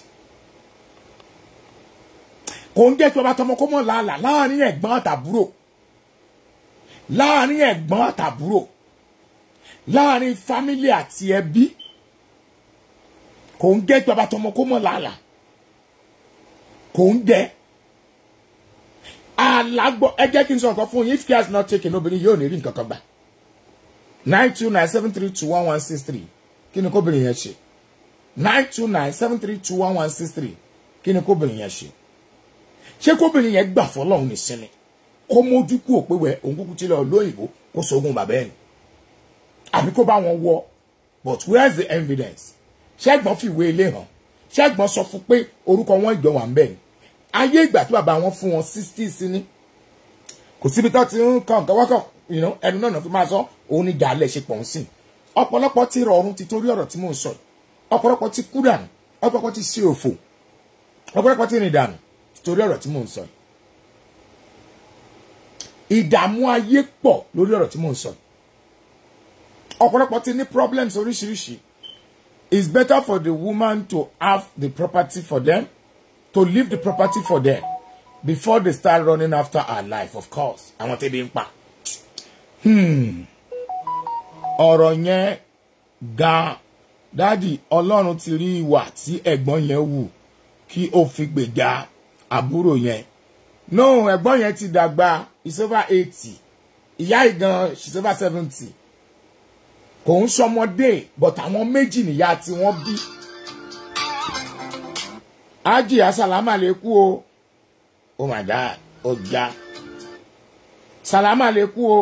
Kò ń jẹ́ tí ọba tọmọ kó mọ̀ làálàá láàárín ẹ̀gbọ́n àtàbúrò. Láàrin ẹ̀gbọ́n àtàbúrò. Láàrin fámílì àti ẹbí. Kò ń jẹ́ tí ọba tọmọ kó mọ̀ làálàá. Kò ń jẹ́ alágbọ́ ẹ jẹ́ kí n sọ nǹkan fún yín. If care is not taken obìnrin yóò ní rí nǹkan kan gbà. nine two nine seven three two one one six three. Kí ni kóbìnrin yẹn ṣe? nine two nine seven three two one one six three. Kí ni kóbìnrin yẹn ṣe? Ṣé kóbìnrin yẹn gbà fọlọ́run nísìnyí? Kó mójú kú òpé wẹ òun kúkú tí lọ lóyìnbó kó sógun bàbá ẹ̀ àbí kó bá wọn wọ but where is the evidence? Ṣẹ́gbọ́n fìwé ilé hàn? Ṣẹ́gbọ́n sọ fún pé orúkọ wọn ìjọ wà ń bẹ̀ ni ayé ìgbà tí bàbá wọn fún wọn sixty sí ní kò síbi tó ti ń kàn kọ́wọ́kọ̀ ẹnu náà fi máa sọ òun ní gàálẹ̀ ṣe pọ̀ ń sìn ọ̀pọ̀lọpọ̀ ti rọrùn ti torí ọ̀rọ̀ tí mò ń sọ ọ̀pọ̀lọpọ̀ ti kú dànù. Ọ̀pọ̀lọpọ̀ ti ṣe òfò. Ọ̀pọ̀lọpọ̀ ti rìn dànù torí ọ̀rọ̀ tí mò ń sọ ìdààmú ayé pọ̀ lórí ọ̀rọ̀ tí mò ń sọ ọ̀pọ̀lọpọ̀ ti ní problems oríṣiríṣi. It's better for the woman to have the property for them to leave the property for them before they start running after her life of course. Àwọn tẹ́bi ń pa. Ọ̀rọ̀ yẹn gan dádì ọlọ́run ti rí ìwà tí ẹ̀gbọ́n yẹn wù kí ó fi gbèjà àbúrò yẹn. No ẹ̀gbọ́n yẹn ti dàgbà. Is over eighty. Ìyá ìgan she's over seventy. Kò ń sọmọdé but àwọn méjì nìyá tí wọ́n bí ájì asalama lè kú o. Oh my god já salama lè kú o.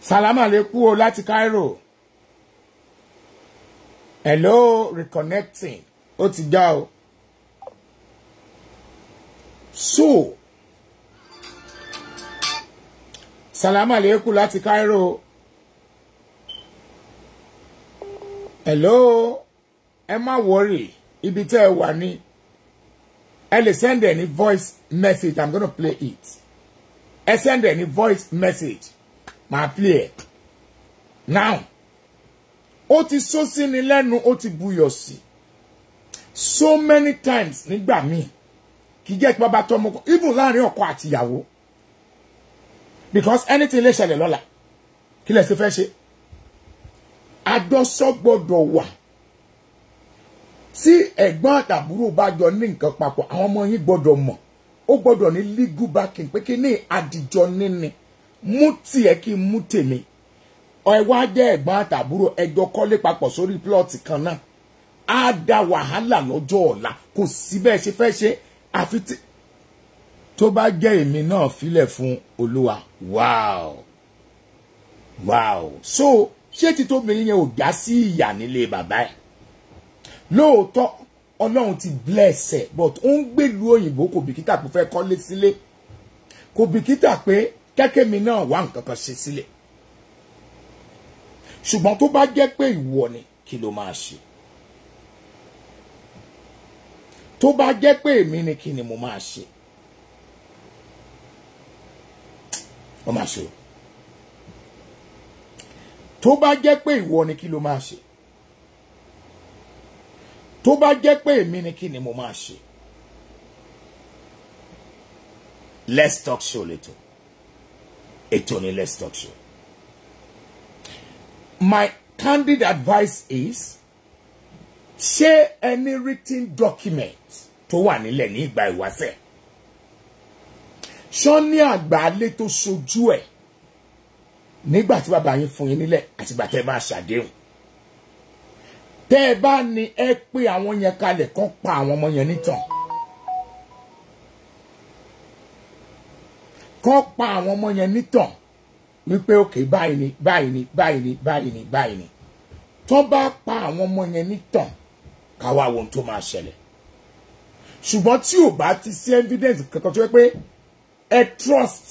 Salama lè kú o láti Cairo. Hello reconnecting. Ó ti já o. So salama lè kú láti Cairo. Hello ẹ má worry ibi tẹ́ ẹ wà ní ẹ lè send any voice message i'm gonna play it. Ẹ send any voice message máa play ẹ. Now ó ti sọ sí ni lẹ́nu ó ti buyọ̀ sí. So many times nígbà míì kì í jẹ́ kí bàbá tọmọ kọ even láàárín ọkọ àti because anything lè ṣẹlẹ̀ lọ́la. Kí lẹ ṣe fẹ́ ṣe? Àjọsọ gbọ́dọ̀ wà tí ẹ̀gbọ́n àtàbúrò bá jọ ní nǹkan papọ̀ àwọn ọmọ yín gbọ́dọ̀ mọ̀. Ó gbọ́dọ̀ ní legal backing pé kí ní àdìjọ níní. Mú tiẹ̀ kí n mú tèmi. Ẹ wá jẹ́ ẹ̀gbọ́n àtàbúrò ẹjọ́ kọ́lé papọ̀ sórí plọ́ọ̀tì kan náà. Á dá wàhálà lọ́jọ́ ọ̀la. Kò sí bẹ́ẹ̀ ṣe fẹ́ ṣe. Àfi tí tó bá jẹ́ èmi náà filẹ̀ fún olúwa. Wow. Wow. So ṣé títóbìnrin yẹn ò dá sí ìyà nílé bàbá ẹ̀ lóòótọ́ ọlọ́run ti bless ẹ̀ but ó ń gbèlú òyìnbó kò bìkítà pé fẹ́ kọ́lé sílé. Kò bìkítà pé kẹ́kẹ́ mi náà wá nǹkan kan ṣe sílẹ̀. Ṣùgbọ́n tó bá jẹ́ pé ìwọ ni kí ló máa ṣe? Tó bá jẹ́ pé èmi ni kí ni mo máa ṣe? Ó máa tó bá jẹ́ pé ìwọ ni kí ló máa ṣe tó bá jẹ́ pé èmi ni kí ni mo máa ṣe? Let's talk show lẹ́tọ̀ ètò ni let's talk show. My candid advice is ṣé any written document tó wà nílẹ̀ ní ìgbà ìwáṣẹ̀? Ṣán ní àgbálẹ̀ tó ṣojú ẹ̀ nígbà tí bàbá yín fún yín nílẹ̀ àti ìgbà tẹ́ bá ṣàdéhùn tẹ́ ẹ bá ní ẹ pé àwọn yẹn kalẹ̀ kán pa àwọn ọmọ yẹn nítàn. Kán pa àwọn ọmọ yẹn nítàn. Wípé òkè báyìí ni báyìí ni báyìí ni báyìí ni báyìí ni. Tán bá pa àwọn ọmọ yẹn nítàn káwá wo ohun tó máa ṣẹlẹ̀. Ṣùgbọ́n tí ò bá ti sí evidence kankan tó yẹ pé ẹ trust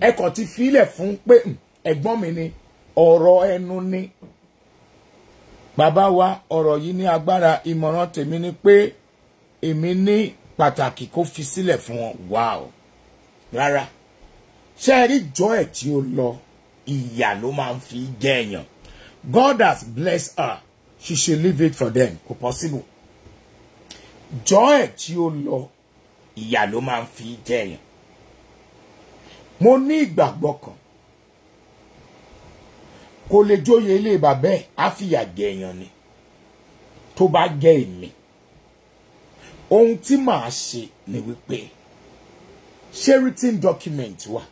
ẹ kàn ti filẹ̀ fún pé ẹ̀gbọ́n mi ni ọ̀rọ̀ ẹnu ni bàbá wa ọ̀rọ̀ yìí ní agbára. Ìmọ̀ràn tèmi ni pé èmi ní pàtàkì kó fi sílẹ̀ fún wọn. Wow. Rárá. Ṣé ẹ rí jọ ẹ̀ tí ó lọ? Ìyà ló máa ń fi jẹ èèyàn. God has blessed her. She should leave it for them. Kò possible. Jọ ẹ̀ tí ó lọ ìyà ló máa ń fi jẹ èèyàn. Mo ní ìgbàgbọ́ kan kò lè jóye ilé bàbá ẹ̀ á fìyà jẹ èèyàn ni. Tó bá jẹ́ èmi ohun tí màá ṣe ni wípé ṣé written document wà?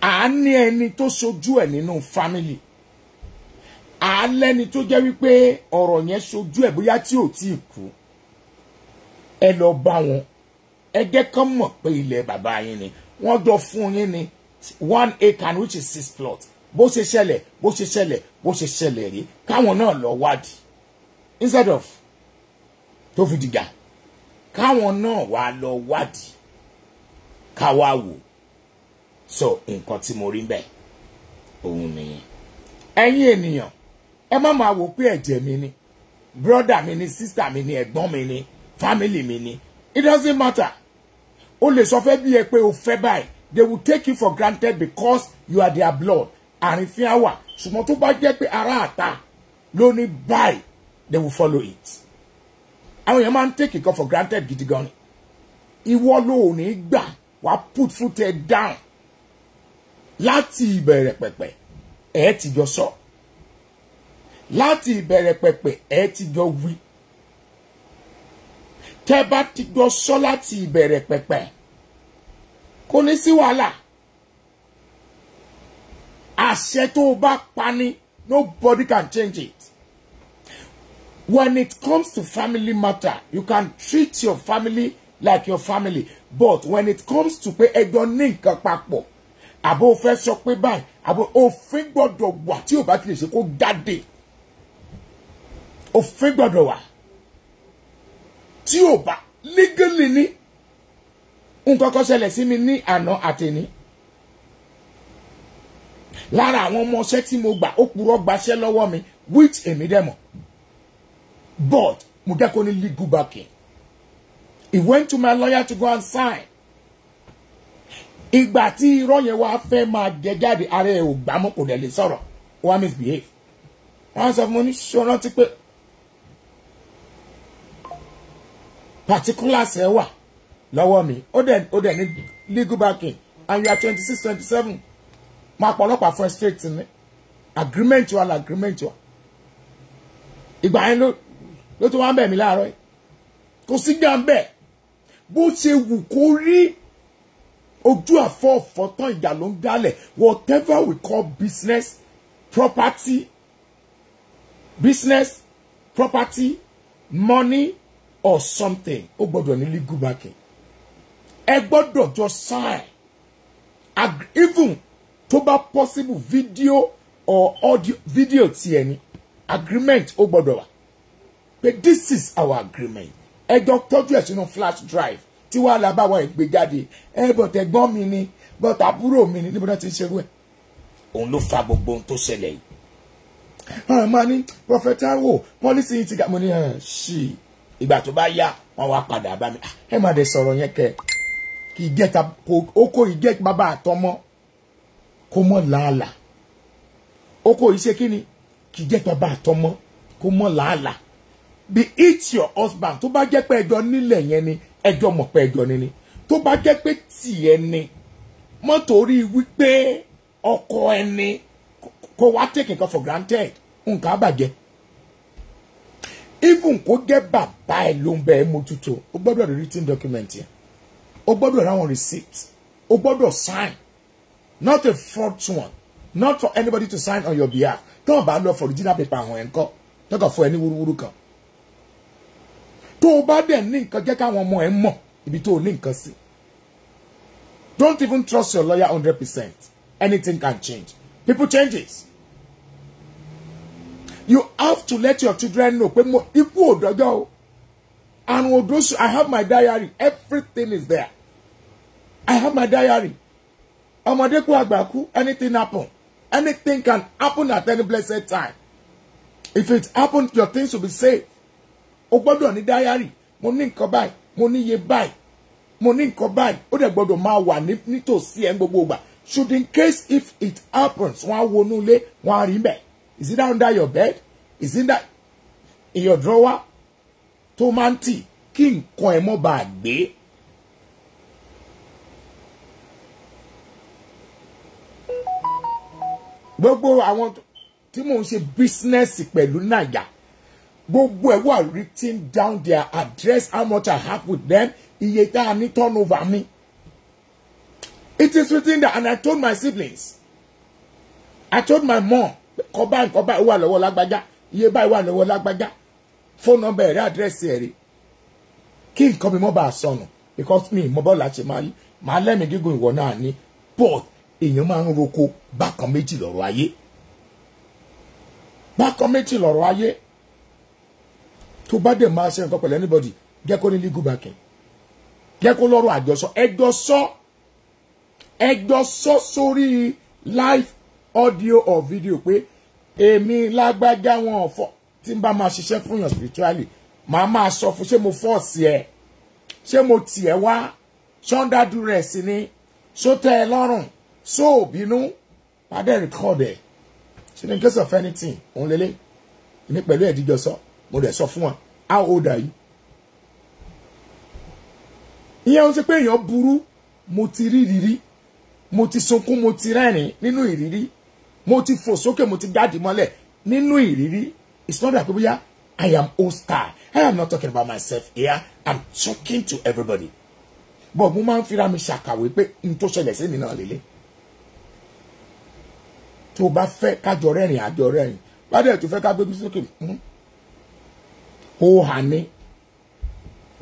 À ní ẹni tó ṣojú ẹ̀ nínú family. À lẹ́ni tó jẹ́ wípé ọ̀rọ̀ yẹn ṣojú ẹ̀ bóyá tí ò tí ì kú. Ẹ lọ bá wọn. Ẹ jẹ́ kán mọ̀ pé ilẹ̀ bàbá yín ni. Wọ́n jọ fún yín ní one acre which is six plot bó ṣe ṣẹlẹ̀ bó ṣe ṣẹlẹ̀ bó ṣe ṣẹlẹ̀ rí káwọn náà lọ wádìí. Instead of tó fi dìgbà káwọn náà wá lọ wádìí. Ká wá wò. So nǹkan tí mo rí bẹ́ẹ̀ òun nìyẹn. Ẹ̀yin ènìyàn ẹ má máa wò pé ẹ̀jẹ̀ mi ni brother mi ni sister mi ni ẹ̀gbọ́n mi ni family mi ni. It doesn't matter. O lè sọ fẹ́ bí ẹ pé o fẹ́ báyìí. They will take you for granted because you are their blood àrífín àwà ṣùgbọ́n tó bá jẹ́ pé ará àta ló ní báyìí they will follow it. Àwọn èèyàn máa ń take nǹkan for granted gidi gan ni. Ìwọ ló ò ní gbà wá put foot head down. Láti ìbẹ̀rẹ̀ pẹ̀pẹ̀ ẹ̀ ti jọ sọ. Láti ìbẹ̀rẹ̀ pẹ̀pẹ̀ ẹ̀ ti jọ wí. Tẹ́ bá ti jọ sọ láti ìbẹ̀rẹ̀ pẹ̀pẹ̀ kò ní sí wàhálà àṣẹ tó o bá pani nobody can change it. When it comes to family matter you can treat your family like your family. But when it comes to pé ẹjọ́ ní nǹkan papọ̀ àbò fẹ́ sọ pé báyìí àbò òfin gbọ́dọ̀ wà tí ò bá ti lè ṣe kó jáde. Òfin gbọ́dọ̀ wà. Tí ò bá legally ní nǹkan kan ṣẹlẹ̀ sí mi ní àná àtẹ̀ní lára àwọn ọmọọṣẹ́ tí mo gbà ó purọ́ gbaṣẹ́ lọ́wọ́ mi which èmi dẹ̀ mọ̀. But mo jẹ́ kó ní legal backing. He went to my lawyer to go and sign. Ìgbà tí irọ́ yẹn wá fẹ́ máa jẹ jáde ara ẹ̀ ò gbà mọ́ kò dẹ̀ lè sọ̀rọ̀. Wá misbehave. Wọ́n sọ fún mi ní rántí pé particulars ẹ wà lọ́wọ́ mi? Ó dẹ̀ ní legal backing. And you are twenty six twenty seven máa pọ̀ ọlọ́pàá straight ní agreement wa la agreement wa. Ìgbà yẹn ló ló tún wá ń bẹ̀ mí láàárọ̀ yìí. Kò sí gbà ń bẹ̀. Bó ṣe wù kó rí ojú àfọ̀ọ̀fọ̀ tán ìjà ló whatever we call business property business property money or something ó gbọ́dọ̀ ní legal backing. Ẹ gbọ́dọ̀ jọ sign. Even tó bá possible video or audio video ti ẹni agreement ó gbọ́dọ̀ wà. Pé this is our agreement. Ẹ jọ tọ́jú ẹ̀ sínú flash drive tí wàá la bá wa ìgbé jáde. Ẹ bọ̀ tẹ̀gbọ́n mi ni bọ̀ tàbúrò mi ni níbo náà ti ń ṣerú ẹ̀. òun ló fa gbogbo ohun tó ṣẹlẹ̀ yìí. máa ní prophet Taiwo pọ́lísì yìí ti ga mo ní ṣì ìgbà tó bá yá wọn wá padà bá mi. Ẹ má dé sọ̀rọ̀ yẹn kẹ. Kì í gẹ́ta ó kó ìgẹ́ bàbá àtọmọ kó mọ̀ làálàá ó kó iṣẹ́ kí ni kì í jẹ́ bàbá àtọmọ kó mọ̀ làálàá be it your husband tó bá jẹ́ pé ẹjọ́ nílẹ̀ yẹn ni ẹjọ́ mọ̀ pé ẹjọ́ ni ni. Tó bá jẹ́ pé tiẹ̀ ni mọ́ torí wípé ọkọ ẹni kó wá take nǹkan for granted nǹkan á even kó jẹ́ bàbá ẹ̀ ló ń bẹ ẹ́ mójútó o gbọ́dọ̀ rí written document yẹn. O gbọ́dọ̀ rí àwọn receipt. O gbọ́dọ̀ sign not a fraud one. Not for anybody to sign on your behalf. Tó o bá lọ for original paper àwọn ẹ̀ ń kọ́ tọ́ka fún ẹ ní wúrúwúrú kan. Tó o bá dẹ̀ ní nǹkan jẹ́ káwọn ọmọ ẹ tó o don't even trust your lawyer hundred percent. Anything can change. People changes. You have to let your children know pé mo ikú òdọ́jọ́ o. Àrùn òdòṣù i have my diary. Everything is there. I have my diary ọmọdé kú àgbà kú anything happen anything can happen at any blessed time. If it happen your things will be safe. O gbọ́dọ̀ ní diary mo ní nǹkan báyìí mo ní iye báyìí mo ní nǹkan báyìí. Ó dẹ̀ gbọ́dọ̀ máa wà ní nítòsí ẹ̀ gbogbo ìgbà. Should in case if it happens wọ́n á wọnú ilé wọ́n á rí mbẹ̀ is it under your bed? Is it in your drawer? Tó máa ń tì kí nǹkan ẹ̀ mọ́ bá a gbé. Gbogbo àwọn tí mò ń ṣe bísínẹ́sì pẹ̀lú nàìjà gbogbo ẹ̀ wà written down their address how much I have with them iye tá a ní turnover mi. It is written there and I told my siblings. I told my mom kọ báyìí kọ báyìí wà lọ́wọ́ lágbájá. Iye báyìí wà lọ́wọ́ lágbájá. Phone number ẹ̀rí àdírẹ́sì ẹ̀rí kí nǹkan mi mọ́ bá a sọnù because mi ìmọ̀ bọ́ọ̀lù àti máa lẹ́mìí gígùn ìwọ náà ní but èèyàn máa ń roko bákan méjì lọ́rọ̀ ayé. Bákan méjì lọ́rọ̀ ayé. Tó bá dẹ̀ máa ṣe nǹkan pẹ̀lú anybody jẹ́ kó ní legal backing. Jẹ́ kó lọ́rọ̀ àjọsọ. Ẹjọ́ sọ ẹjọ́ sórí live audio or video pé èmi lágbájá wọn ọ̀fọ̀ tí n bá máa ṣiṣẹ́ fún yàn spiritually màá máa sọ fún ṣé mo fọ́ọ̀sì ẹ̀? Ṣé mo tì ẹ́ wá? Ṣọ́ńdádú rẹ̀ sí ni? Ṣó tẹ́ ẹ lọ́rùn ṣó ò bínú padà record ẹ̀. Ṣe in case of anything òun lélẹ̀ ní pẹ̀lú ẹ̀díjọ sọ mo dẹ̀ sọ fún how old are you. ìyẹn ń ṣe pé èèyàn burú mo ti rí ìrírí mo ti sunkún mo ti rẹ́rìn nínú ìrírí mo ti fò sókè mo ti jáde mọ́lẹ̀ nínú ìrírí. It's not that pé I am hostile I am not talking about myself here. I'm talking to everybody. But mo máa ń fira mi ṣàkàwé pé n tó ṣẹlẹ̀ sí mi náà lélẹ̀ tó o bá fẹ́ kájọ rẹ́rìn àjọ rẹ́rìn bá dẹ̀ tó fẹ́ ká gbégbé sókè ó hà ní.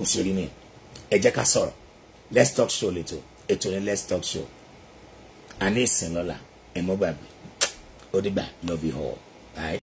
Òṣèré ni. Ẹ jẹ́ ká sọ̀rọ̀. Let's talk show lẹ́tọ̀ ètò ní let's talk show. Àní ìsìn lọ́la. Ẹ̀ mọ́ gbàgbé. Ó dìgbà. Love you all.